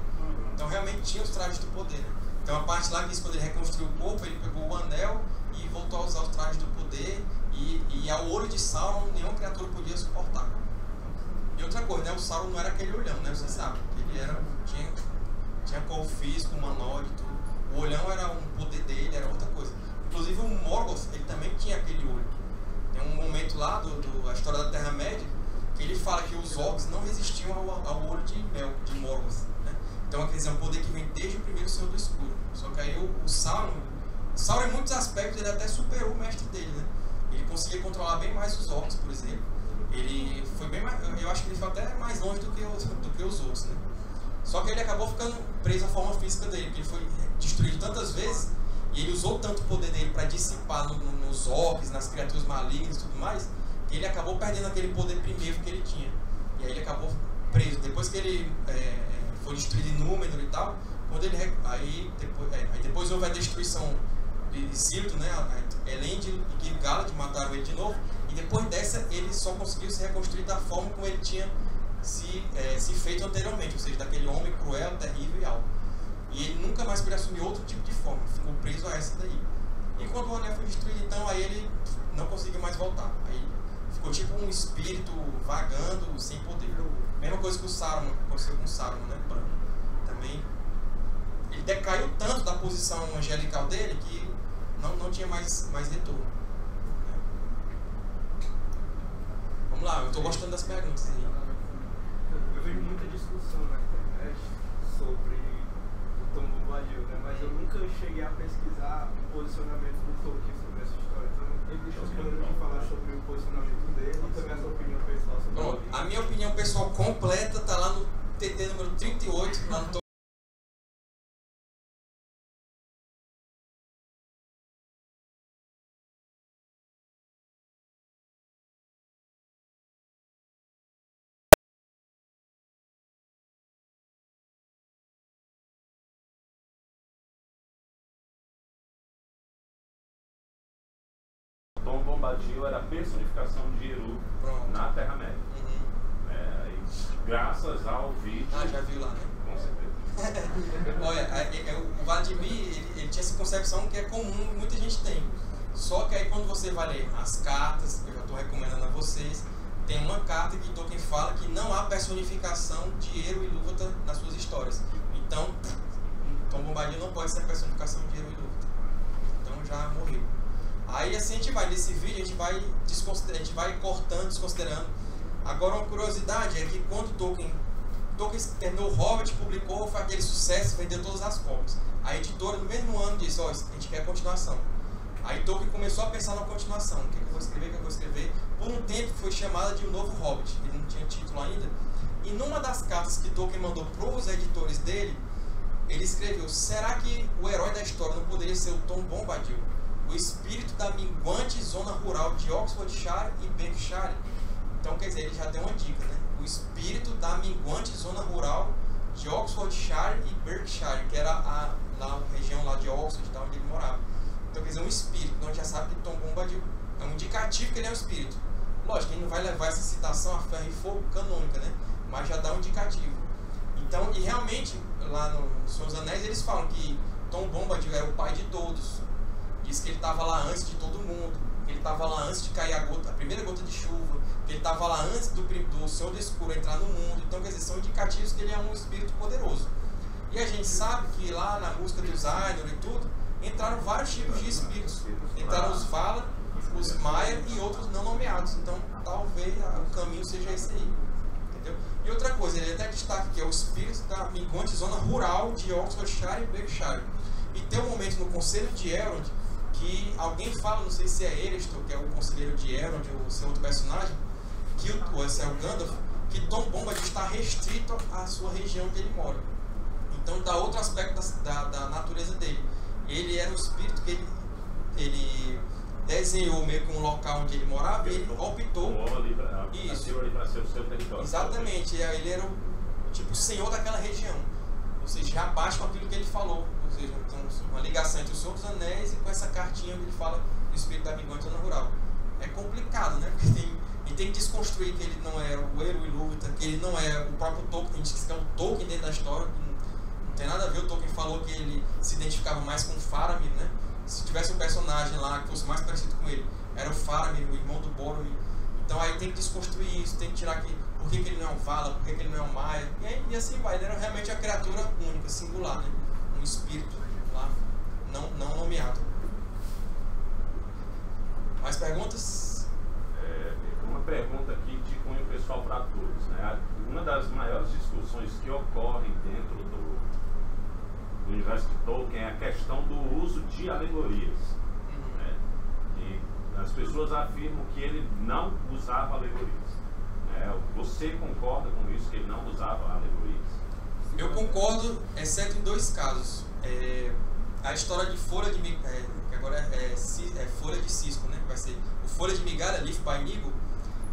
Então realmente tinha os trajes de poder. Né? Tem uma parte lá que diz que quando ele reconstruiu o corpo, ele pegou o anel e voltou a usar os trajes do poder. E, e ao olho de Sauron, nenhuma criatura podia suportar. E outra coisa, né? O Sauron não era aquele olhão, né? Você sabe. Ele era, tinha, tinha corpo físico, humanoide e tudo. O olhão era um poder dele, era outra coisa. Inclusive o Morgoth, ele também tinha aquele olho. Tem um momento lá do, do a história da Terra-média que ele fala que os orcs não resistiam ao, ao olho de mel, de Morgoth. Né? Então, quer dizer, é um poder que vem desde o primeiro Senhor do Escuro. Só que aí o, o Sauron, Sauron em muitos aspectos ele até superou o mestre dele? Ele conseguia controlar bem mais os orcs, por exemplo. Ele foi bem mais, eu acho que ele foi até mais longe do que os, do que os outros, né? Só que ele acabou ficando preso à forma física dele, porque ele foi destruído tantas vezes E ele usou tanto o poder dele para dissipar no, no, nos orcs, nas criaturas malignas e tudo mais, que ele acabou perdendo aquele poder primeiro que ele tinha. E aí ele acabou preso. Depois que ele é, foi destruído em Númenor e tal, quando ele aí depois, é, aí depois houve a destruição Sirto, né? Elend e Gil-galad mataram ele de novo. E depois dessa ele só conseguiu se reconstruir da forma como ele tinha se, é, se feito anteriormente, ou seja, daquele homem cruel, terrível e alto. E ele nunca mais podia assumir outro tipo de forma, ficou preso a essa daí. E quando o anel foi destruído, então, aí ele não conseguiu mais voltar. Aí ficou tipo um espírito vagando, sem poder. Mesma coisa que o Saruman, aconteceu com o Saruman, né? Também. Ele decaiu tanto da posição angelical dele que não, não tinha mais, mais retorno. Vamos lá, eu estou gostando das perguntas aí. Eu vejo muita discussão na internet sobre o Tom Bombadil, né? mas eu nunca cheguei a pesquisar o posicionamento do Tolkien sobre essa história. Então, ele deixou aqui falar sobre o posicionamento dele e também a sua opinião pessoal sobre Pronto, a minha opinião pessoal completa está lá no TT número 38, lá no Bombadil era a personificação de Eru Pronto. na Terra-média. Uhum. É, graças ao vídeo. Ah, já viu lá, né? Com certeza. (laughs) Olha, é- é- o Vladimir, ele, ele tinha essa concepção que é comum, muita gente tem. Só que aí quando você vai ler as cartas, que eu já estou recomendando a vocês, tem uma carta que Tolkien fala que não há personificação de Eru e Ilúvatar nas suas histórias. Então, Tom Bombadil não pode ser a personificação de Eru e Ilúvatar. Então já morreu. Aí assim a gente vai, nesse vídeo a gente vai, a gente vai cortando, desconsiderando. Agora uma curiosidade é que quando Tolkien, Tolkien terminou o Hobbit, publicou, foi aquele sucesso, vendeu todas as cópias. A editora no mesmo ano disse, ó, a gente quer continuação. Aí Tolkien começou a pensar na continuação, o que, que eu vou escrever, o que eu vou escrever. Por um tempo foi chamada de O Novo Hobbit, ele não tinha título ainda. E numa das cartas que Tolkien mandou para os editores dele, ele escreveu, será que o herói da história não poderia ser o Tom Bombadil? O espírito da minguante zona rural de Oxfordshire e Berkshire. Então, quer dizer, ele já deu uma dica, né? O espírito da minguante zona rural de Oxfordshire e Berkshire, que era a, lá, a região lá de Oxford, da onde ele morava. Então, quer dizer, um espírito. Então, a gente já sabe que Tom Bombadil é um indicativo que ele é um espírito. Lógico, ele não vai levar essa citação a ferro e fogo canônica, né? Mas já dá um indicativo. Então, e realmente, lá no Senhor dos Anéis, eles falam que Tom Bombadil era o pai de todos. Diz que ele estava lá antes de todo mundo, que ele estava lá antes de cair a, gota, a primeira gota de chuva, que ele estava lá antes do, do Senhor do Escuro entrar no mundo. Então, quer dizer, são indicativos que ele é um espírito poderoso. E a gente sabe que lá na música dos Ainur e tudo, entraram vários tipos de espíritos. Entraram os Vala, os Maia e outros não nomeados. Então, talvez o caminho seja esse aí. Entendeu? E outra coisa, ele até destaca que é o espírito da minguante zona rural de Oxfordshire e Berkshire. E tem um momento no Conselho de Elrond que alguém fala, não sei se é Erestor, que é o conselheiro de Elrond, ou se é outro personagem, que o, ou se é o Gandalf, que Tom Bombadil está restrito à sua região que ele mora. Então dá outro aspecto da, da, natureza dele. Ele era um espírito que ele, ele desenhou meio que um local onde ele morava e ele optou ali pra, Isso. nasceu ali para ser o seu território. Exatamente, ele era o tipo o senhor daquela região. Ou seja, já com aquilo que ele falou. Seja, então, uma ligação entre o Senhor dos Anéis e com essa cartinha onde ele fala do espírito da minguante zona rural. É complicado, né? Porque tem, e tem que desconstruir que ele não é o Eru Ilúvatar, que ele não é o próprio Tolkien, a gente diz que é um Tolkien dentro da história, não, não tem nada a ver, o Tolkien falou que ele se identificava mais com Faramir, né? Se tivesse um personagem lá que fosse mais parecido com ele, era o Faramir, o irmão do Boromir. Então aí tem que desconstruir isso, tem que tirar que, por que, que ele não é um Vala, por que, que ele não é um Maia, e, aí- e assim vai. Ele era realmente uma criatura única, singular, né? Um espírito lá, não, não nomeado. Mais perguntas? É, uma pergunta aqui de cunho pessoal para todos. Né? Uma das maiores discussões que ocorrem dentro do, do universo de Tolkien é a questão do uso de alegorias. né? E as pessoas afirmam que ele não usava alegorias. né? Você concorda com isso, que ele não usava alegorias? Eu concordo, exceto em dois casos. É, a história de Folha de Migalha, é, que agora é, é, é Folha de Cisco, né? Vai ser o Folha de Migalha, Leaf by Nigo,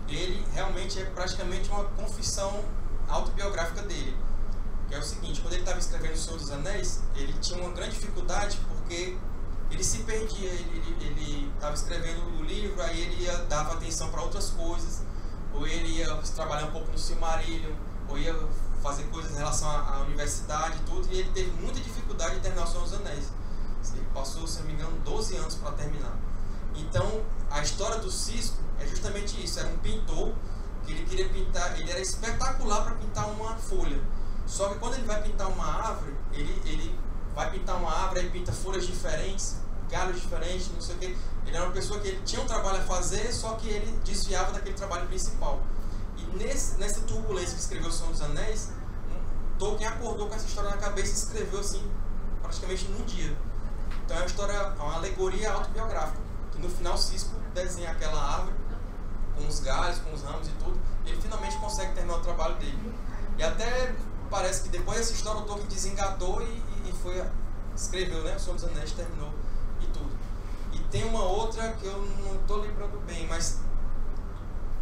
ele realmente é praticamente uma confissão autobiográfica dele. Que é o seguinte, quando ele estava escrevendo O Senhor dos Anéis, ele tinha uma grande dificuldade porque ele se perdia, ele estava escrevendo o livro, aí ele ia, dava atenção para outras coisas, ou ele ia trabalhar um pouco no Silmarillion, ou ia fazer coisas em relação à, à universidade e tudo, e ele teve muita dificuldade de terminar O Senhor dos Anéis. Ele passou, se não me engano, 12 anos para terminar. Então, a história do Cisco é justamente isso, era um pintor que ele queria pintar, ele era espetacular para pintar uma folha. Só que quando ele vai pintar uma árvore, ele, ele vai pintar uma árvore, aí pinta folhas diferentes, galhos diferentes, não sei o que. Ele era uma pessoa que ele tinha um trabalho a fazer, só que ele desviava daquele trabalho principal. Nesse, nessa turbulência que escreveu O Senhor dos Anéis, Tolkien acordou com essa história na cabeça e escreveu assim, praticamente num dia. Então é uma história, uma alegoria autobiográfica, que no final Cisco desenha aquela árvore com os galhos, com os ramos e tudo, e ele finalmente consegue terminar o trabalho dele. E até parece que depois dessa história o Tolkien desengatou e, e, e foi escreveu, né? O Senhor dos Anéis terminou e tudo. E tem uma outra que eu não estou lembrando bem, mas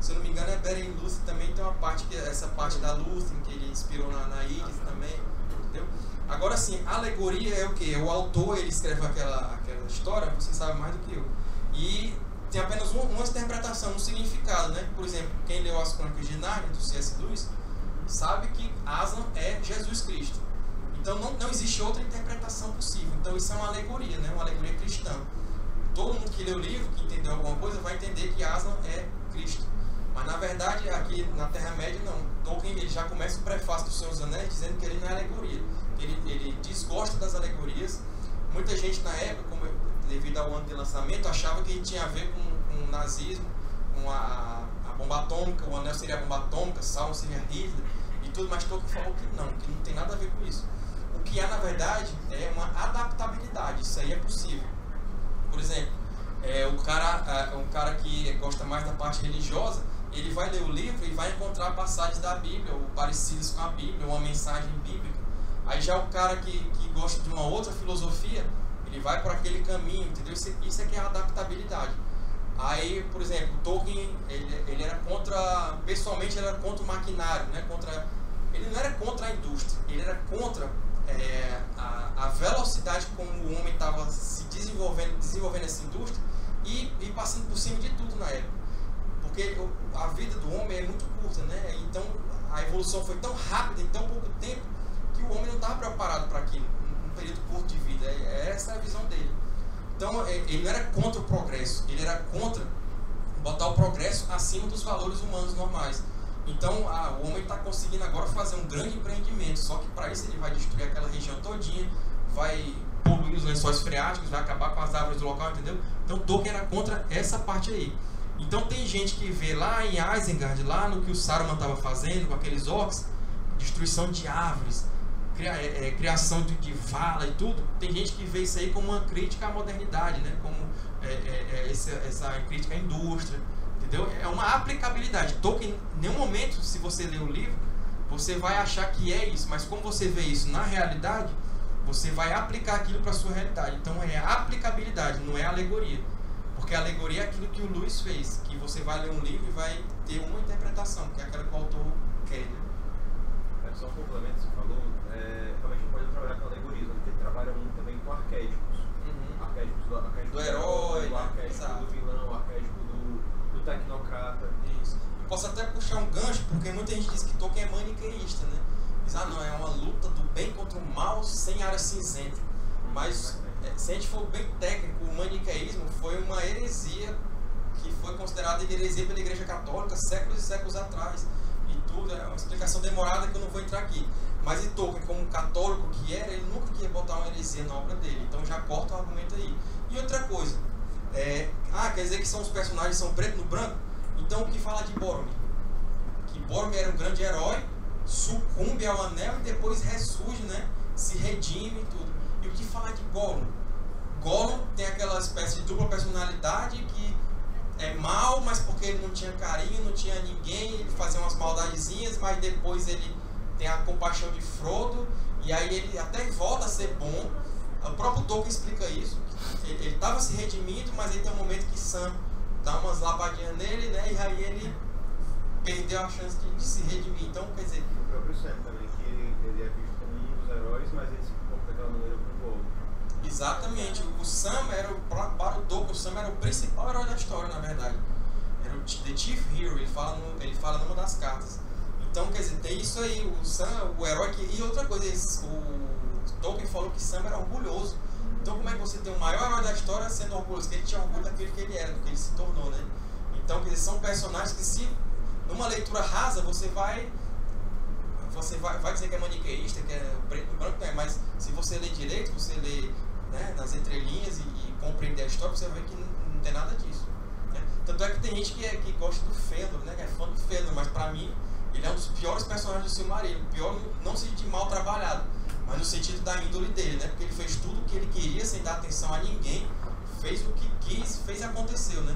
se eu não me engano é Beren Lúthien também tem uma parte que essa parte da Lúthien que ele inspirou na, na Iris também, entendeu? Agora sim, alegoria é o que? O autor ele escreve aquela aquela história, você sabe mais do que eu. E tem apenas uma, uma interpretação, um significado, né? Por exemplo, quem leu as Crônicas de Nárnia do C.S. Lewis sabe que Aslan é Jesus Cristo. Então não, não existe outra interpretação possível. Então isso é uma alegoria, né? Uma alegoria cristã. Todo mundo que lê o livro, que entendeu alguma coisa, vai entender que Aslan é Cristo. Mas na verdade, aqui na Terra-média, não. Tolkien ele já começa o prefácio dos Anéis dizendo que ele não é alegoria. Ele, ele desgosta das alegorias. Muita gente na época, como devido ao ano de lançamento, achava que tinha a ver com, com o nazismo, com a, a bomba atômica, o anel seria a bomba atômica, Sauron seria Hitler e tudo, mas Tolkien falou que não, que não tem nada a ver com isso. O que há, na verdade, é uma adaptabilidade, isso aí é possível. Por exemplo, é, o cara, é, um cara que gosta mais da parte religiosa, ele vai ler o livro e vai encontrar passagens da Bíblia, ou parecidas com a Bíblia, ou uma mensagem bíblica. Aí já o cara que, que gosta de uma outra filosofia, ele vai por aquele caminho, entendeu? Isso, isso é que é a adaptabilidade. Aí, por exemplo, Tolkien, ele, ele era contra, pessoalmente ele era contra o maquinário, né? Contra, ele não era contra a indústria, ele era contra é, a, a velocidade como o homem estava se desenvolvendo, desenvolvendo essa indústria e, e passando por cima de tudo na época. Porque a vida do homem é muito curta, né? Então a evolução foi tão rápida em tão pouco tempo que o homem não estava preparado para aquilo, num período curto de vida. É- Essa é a visão dele. Então é, ele não era contra o progresso, ele era contra botar o progresso acima dos valores humanos normais. Então ah, o homem está conseguindo agora fazer um grande empreendimento, só que para isso ele vai destruir aquela região todinha, vai poluir os lençóis freáticos, vai acabar com as árvores do local, entendeu? Então Tolkien era contra essa parte aí. Então tem gente que vê lá em Isengard, lá no que o Saruman estava fazendo com aqueles orcs, destruição de árvores, cria- é, é, criação de, de vala e tudo. Tem gente que vê isso aí como uma crítica à modernidade, né? Como é, é, é, essa, essa crítica à indústria, entendeu? É uma aplicabilidade. Tolkien, em nenhum momento, se você ler o livro, você vai achar que é isso, mas como você vê isso na realidade, você vai aplicar aquilo para sua realidade. Então é aplicabilidade, não é alegoria. Porque a alegoria é aquilo que o Lewis fez, que você vai ler um livro e vai ter uma interpretação, que é aquela que o autor quer. Né? É, só um complemento que você falou, é, realmente não pode trabalhar com alegorismo, porque ele trabalha muito também com arquétipos. Arquétipos do, arquétipo Do herói, do né? arquétipo do vilão, arquétipo do, do tecnocrata. Isso. Posso até puxar um gancho, porque muita gente diz que Tolkien é maniqueísta, né? Diz, ah não, é uma luta do bem contra o mal sem área cinzenta. Mas, é, se a gente for bem técnico, o maniqueísmo foi uma heresia que foi considerada heresia pela Igreja Católica séculos e séculos atrás. E tudo, é uma explicação demorada que eu não vou entrar aqui. Mas e Tolkien, como católico que era, ele nunca queria botar uma heresia na obra dele. Então já corta o argumento aí. E outra coisa, é, ah, quer dizer que são os personagens são preto no branco? Então o que fala de Boromir? Que Boromir era um grande herói, sucumbe ao anel e depois ressurge, né? Se redime e tudo. E o que fala de Gollum? Gollum tem aquela espécie de dupla personalidade que é mal, mas porque ele não tinha carinho, não tinha ninguém, ele fazia umas maldadezinhas, mas depois ele tem a compaixão de Frodo, e aí ele até volta a ser bom, O próprio Tolkien explica isso. Ele estava se redimindo, mas aí tem um momento que Sam dá umas lavadinhas nele, né? E aí ele perdeu a chance de, de se redimir. Então, quer dizer. O próprio Sam também, que ele, ele é visto como um dos heróis, mas ele se comporta daquela maneira. Exatamente. O Sam era o, para, o o Sam era o principal herói da história, na verdade. Era o The Chief Hero, ele fala, no, ele fala numa das cartas. Então, quer dizer, tem isso aí, o Sam, o herói que. E outra coisa, o Tolkien falou que Sam era orgulhoso. Então, como é que você tem o maior herói da história sendo orgulhoso? Que ele tinha orgulho daquele que ele era, do que ele se tornou, né? Então, quer dizer, são personagens que, se numa leitura rasa, você vai. Você vai, vai dizer que é maniqueísta, que é preto e branco, não é, mas se você ler direito, você lê né, nas entrelinhas e, e compreender a história, você ver que não, não tem nada disso. Né? Tanto é que tem gente que, é, que gosta do Fëanor, né, que é fã do Fëanor, mas pra mim, ele é um dos piores personagens do Silmarillion. Pior não se de mal trabalhado, mas no sentido da índole dele, né? Porque ele fez tudo o que ele queria sem dar atenção a ninguém, fez o que quis, fez aconteceu, né?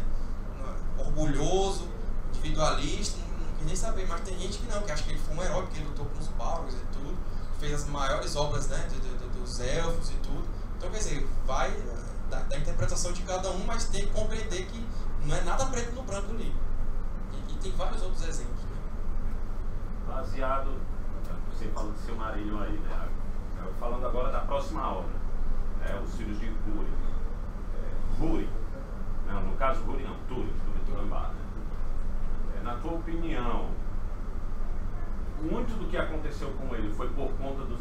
Orgulhoso, individualista, não, não quis nem saber, mas tem gente que não, que acha que ele foi um herói, porque ele lutou com os Balrogs e tudo, fez as maiores obras, né, de, de, dos elfos e tudo. Então, quer dizer, vai da, da, interpretação de cada um, mas tem que compreender que não é nada preto no branco ali. E, e tem vários outros exemplos. Né? Baseado, você falou de Silmarillion aí, né? falando agora da próxima obra, né, Os Filhos de Huri. É, Huri, não, no caso Huri não, Turi, do Vitor né? É, na tua opinião, muito do que aconteceu com ele foi por conta do,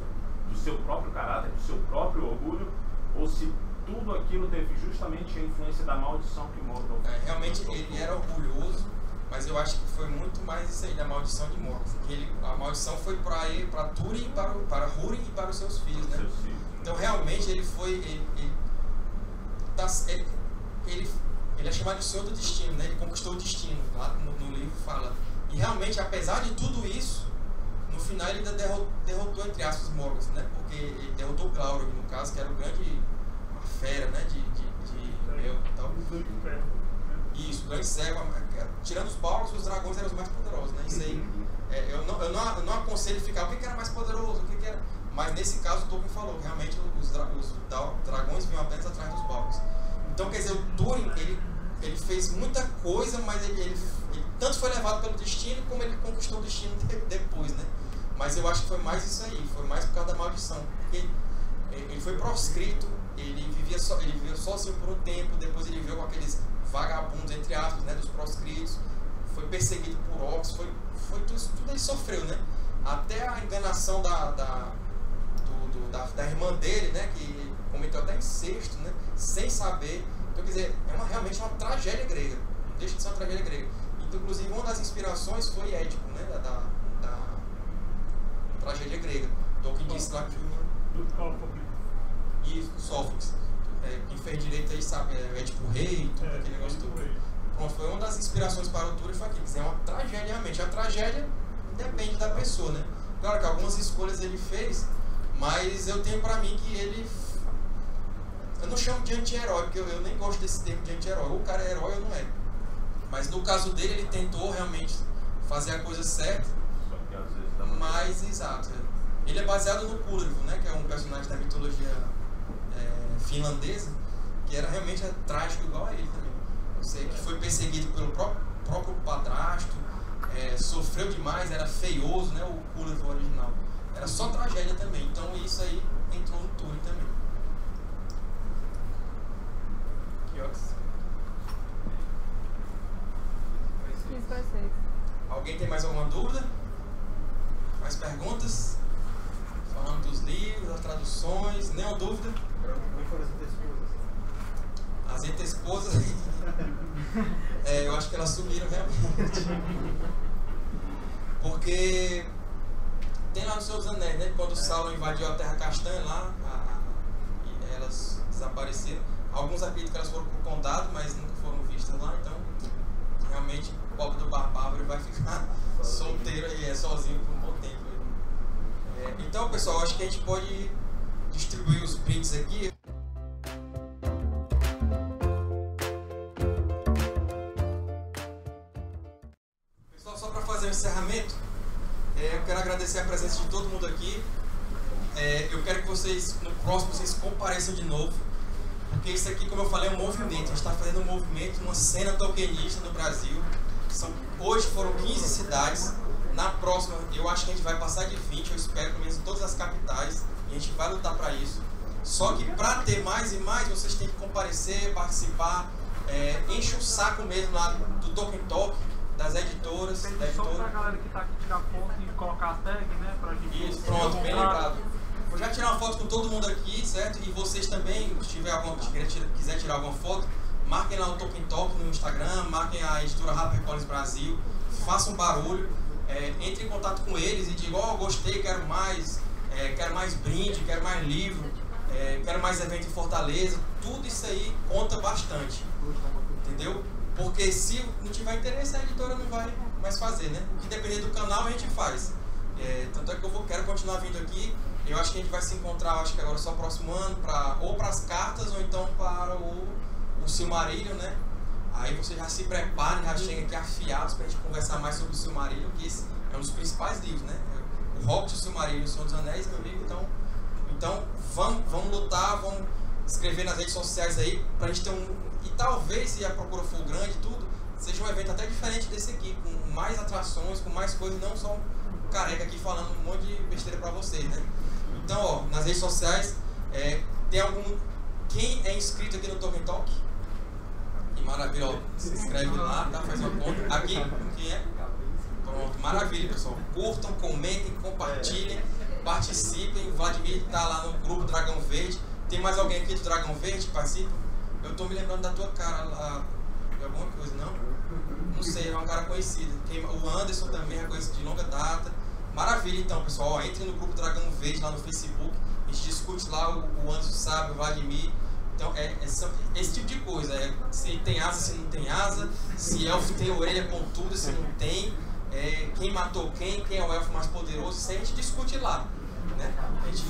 do seu próprio caráter, do seu próprio orgulho, ou se tudo aquilo teve justamente a influência da maldição que Mordor é, Realmente ele era orgulhoso, mas eu acho que foi muito mais isso aí da maldição de Mordor. Que ele, a maldição foi para ele, para Túrin, para, para Húrin e para os seus filhos, né? Seus filhos. Então realmente ele foi. Ele, ele, tá, ele, ele, ele é chamado de Senhor do Destino, né? Ele conquistou o destino, lá no, no livro fala. E realmente, apesar de tudo isso, no final ele ainda derrotou, derrotou entre aspas, Morgoth, né? Porque ele derrotou Glaurung, no caso, que era o grande uma fera, né? De, de, de eu, tal. Isso, grande cego. Tirando os Balrogs, os dragões eram os mais poderosos, né? Isso aí. É, eu, não, eu, não, eu não aconselho ficar o que, que era mais poderoso, o que, que era. Mas nesse caso, o Tolkien falou que realmente os, dra os dragões vinham apenas atrás dos Balrogs. Então, quer dizer, o Túrin, ele, ele fez muita coisa, mas ele, ele, ele, tanto foi levado pelo destino, como ele conquistou o destino de, depois, né? Mas eu acho que foi mais isso aí, foi mais por causa da maldição. Porque ele foi proscrito, ele vivia, so, ele vivia sozinho por um tempo, depois ele veio com aqueles vagabundos, entre aspas, né, dos proscritos, foi perseguido por orcs, foi, foi tudo, tudo ele sofreu, né? Até a enganação da, da, do, do, da, da, irmã dele, né, que cometeu até incesto, né, sem saber. Então, quer dizer, é uma, realmente uma tragédia grega, não deixa de ser uma tragédia grega. Então, inclusive, uma das inspirações foi Édipo, né, da, da, da tragédia grega. Tolkien disse lá que... Do. Isso, Sófocles é, quem fez direito aí sabe, é, é tipo rei, é, aquele negócio todo. Pronto, foi uma das inspirações para o Túlio foi aquilo. É uma tragédia realmente. A tragédia depende da pessoa, né? Claro que algumas escolhas ele fez, mas eu tenho para mim que ele. Eu não chamo de anti-herói, porque eu, eu, nem gosto desse termo de anti-herói. Ou o cara é herói ou não é. Mas no caso dele, ele tentou realmente fazer a coisa certa. Só que às vezes dá Mas, exato. Ele é baseado no Cúlivo, né? Que é um personagem da mitologia finlandesa, que era realmente trágico igual a ele também. Você que foi perseguido pelo próprio, próprio padrasto, é, sofreu demais, era feioso, né? O Cúlido original. Era só tragédia também. Então isso aí entrou no Túlio também. Kiox. Alguém tem mais alguma dúvida? Mais perguntas? Falando dos livros, das traduções, nenhuma dúvida? As esposas. (laughs) é, eu acho que elas sumiram realmente. Porque tem lá no Senhor dos Anéis, né? Quando o Sauron invadiu a Terra Castanha lá, a, a, elas desapareceram. Alguns acreditam que elas foram por condado, mas nunca foram vistas lá, então realmente o pobre do Barbárvore vai ficar (laughs) solteiro aí, é sozinho por um bom tempo. É, então, pessoal, acho que a gente pode distribuir os prints aqui. Pessoal, só para fazer o encerramento, é, eu quero agradecer a presença de todo mundo aqui. é, eu quero que vocês, no próximo, vocês compareçam de novo. Porque isso aqui, como eu falei, é um movimento. A gente está fazendo um movimento, uma cena tokenista no Brasil. São, hoje foram 15 cidades. Na próxima, eu acho que a gente vai passar de 20. Eu espero, pelo menos, em todas as capitais. E a gente vai lutar para isso. Só que para ter mais e mais, vocês têm que comparecer, participar. É, enche o saco mesmo lá do Token Talk, das editoras. Da Só pra editora. galera que tá aqui tirar foto e colocar a tag, né? Pra gente. Isso, pronto, bem lembrado. Vou já tirar uma foto com todo mundo aqui, certo? E vocês também, se tiver alguma, quiser tirar alguma foto, marquem lá o Token Talk no Instagram, marquem a editora HarperCollins Brasil, façam barulho, é, entre em contato com eles e digam, ó, gostei, quero mais, é, quero mais brinde, quero mais livro, é, quero mais evento em Fortaleza. Tudo isso aí conta bastante, entendeu? Porque se não tiver interesse, a editora não vai mais fazer, né? O que depender do canal, a gente faz. É, tanto é que eu vou, quero continuar vindo aqui. Eu acho que a gente vai se encontrar, acho que agora só próximo ano, para as cartas ou então para o, o Silmarillion, né? Aí você já se prepara, já chega aqui afiados pra gente conversar mais sobre o Silmarillion, que esse é um dos principais livros, né? O Hobbit, o Silmarillion o Senhor dos Anéis, meu amigo, então, então vamos, vamos lutar, vamos escrever nas redes sociais aí, pra gente ter um. E talvez, se a procura for grande tudo, seja um evento até diferente desse aqui, com mais atrações, com mais coisas, não só um careca aqui falando um monte de besteira pra vocês, né? Então, ó, nas redes sociais, é, tem algum. Quem é inscrito aqui no Token Talk? Que maravilha, ó, se inscreve lá, tá? Faz uma conta. Aqui, quem é? Pronto, maravilha, pessoal. Curtam, comentem, compartilhem, participem. O Vladimir tá lá no grupo Dragão Verde. Tem mais alguém aqui do Dragão Verde que participa? Eu tô me lembrando da tua cara lá, de alguma coisa, não? Não sei, é uma cara conhecida. O Anderson também é conhecido de longa data. Maravilha, então, pessoal. Entre no grupo Dragão Verde lá no Facebook. A gente discute lá, o, o Anderson sabe, o Vladimir. Então, é, é esse tipo de coisa. É, se tem asa, se não tem asa. Se elfo tem orelha pontuda, se não tem. É, quem matou quem, quem é o elfo mais poderoso. Isso aí a gente discute lá. Né? A gente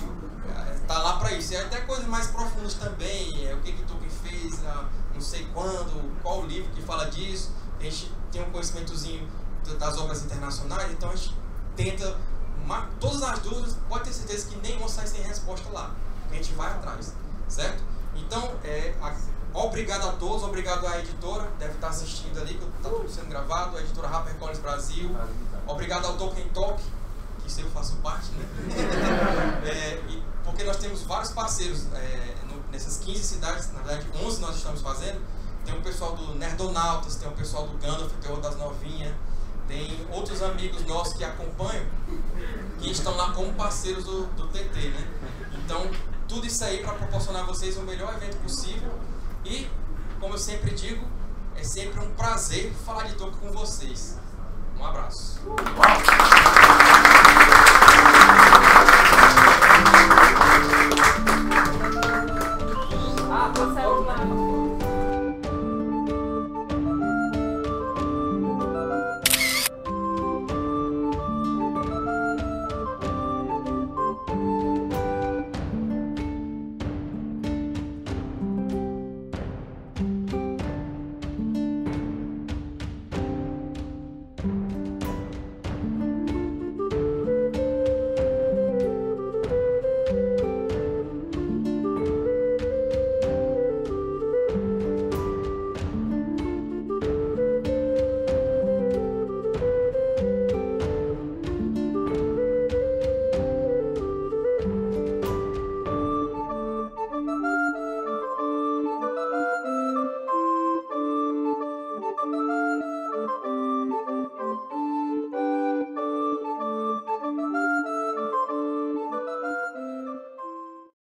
é, tá lá pra isso. E até coisas mais profundas também. É, o que que Tolkien fez, ah, não sei quando, qual o livro que fala disso. A gente tem um conhecimentozinho da- das obras internacionais, então a gente tenta. Todas as dúvidas, pode ter certeza que nenhuma sai sem resposta lá. A gente vai atrás, certo? Então, é, a- obrigado a todos, obrigado à editora, deve estar assistindo ali, que está tudo sendo gravado, a editora HarperCollins Brasil. Obrigado ao Tolkien Talk, que isso eu faço parte, né? (laughs) É, e porque nós temos vários parceiros é, no- nessas 15 cidades, na verdade 11 nós estamos fazendo. Tem o pessoal do Nerdonautas, tem o pessoal do Gandalf, Terror das Novinhas, tem outros amigos nossos que acompanham que estão lá como parceiros do, do TT, né? Então, tudo isso aí para proporcionar a vocês o melhor evento possível e, como eu sempre digo, é sempre um prazer falar de Tolkien com vocês. Um abraço.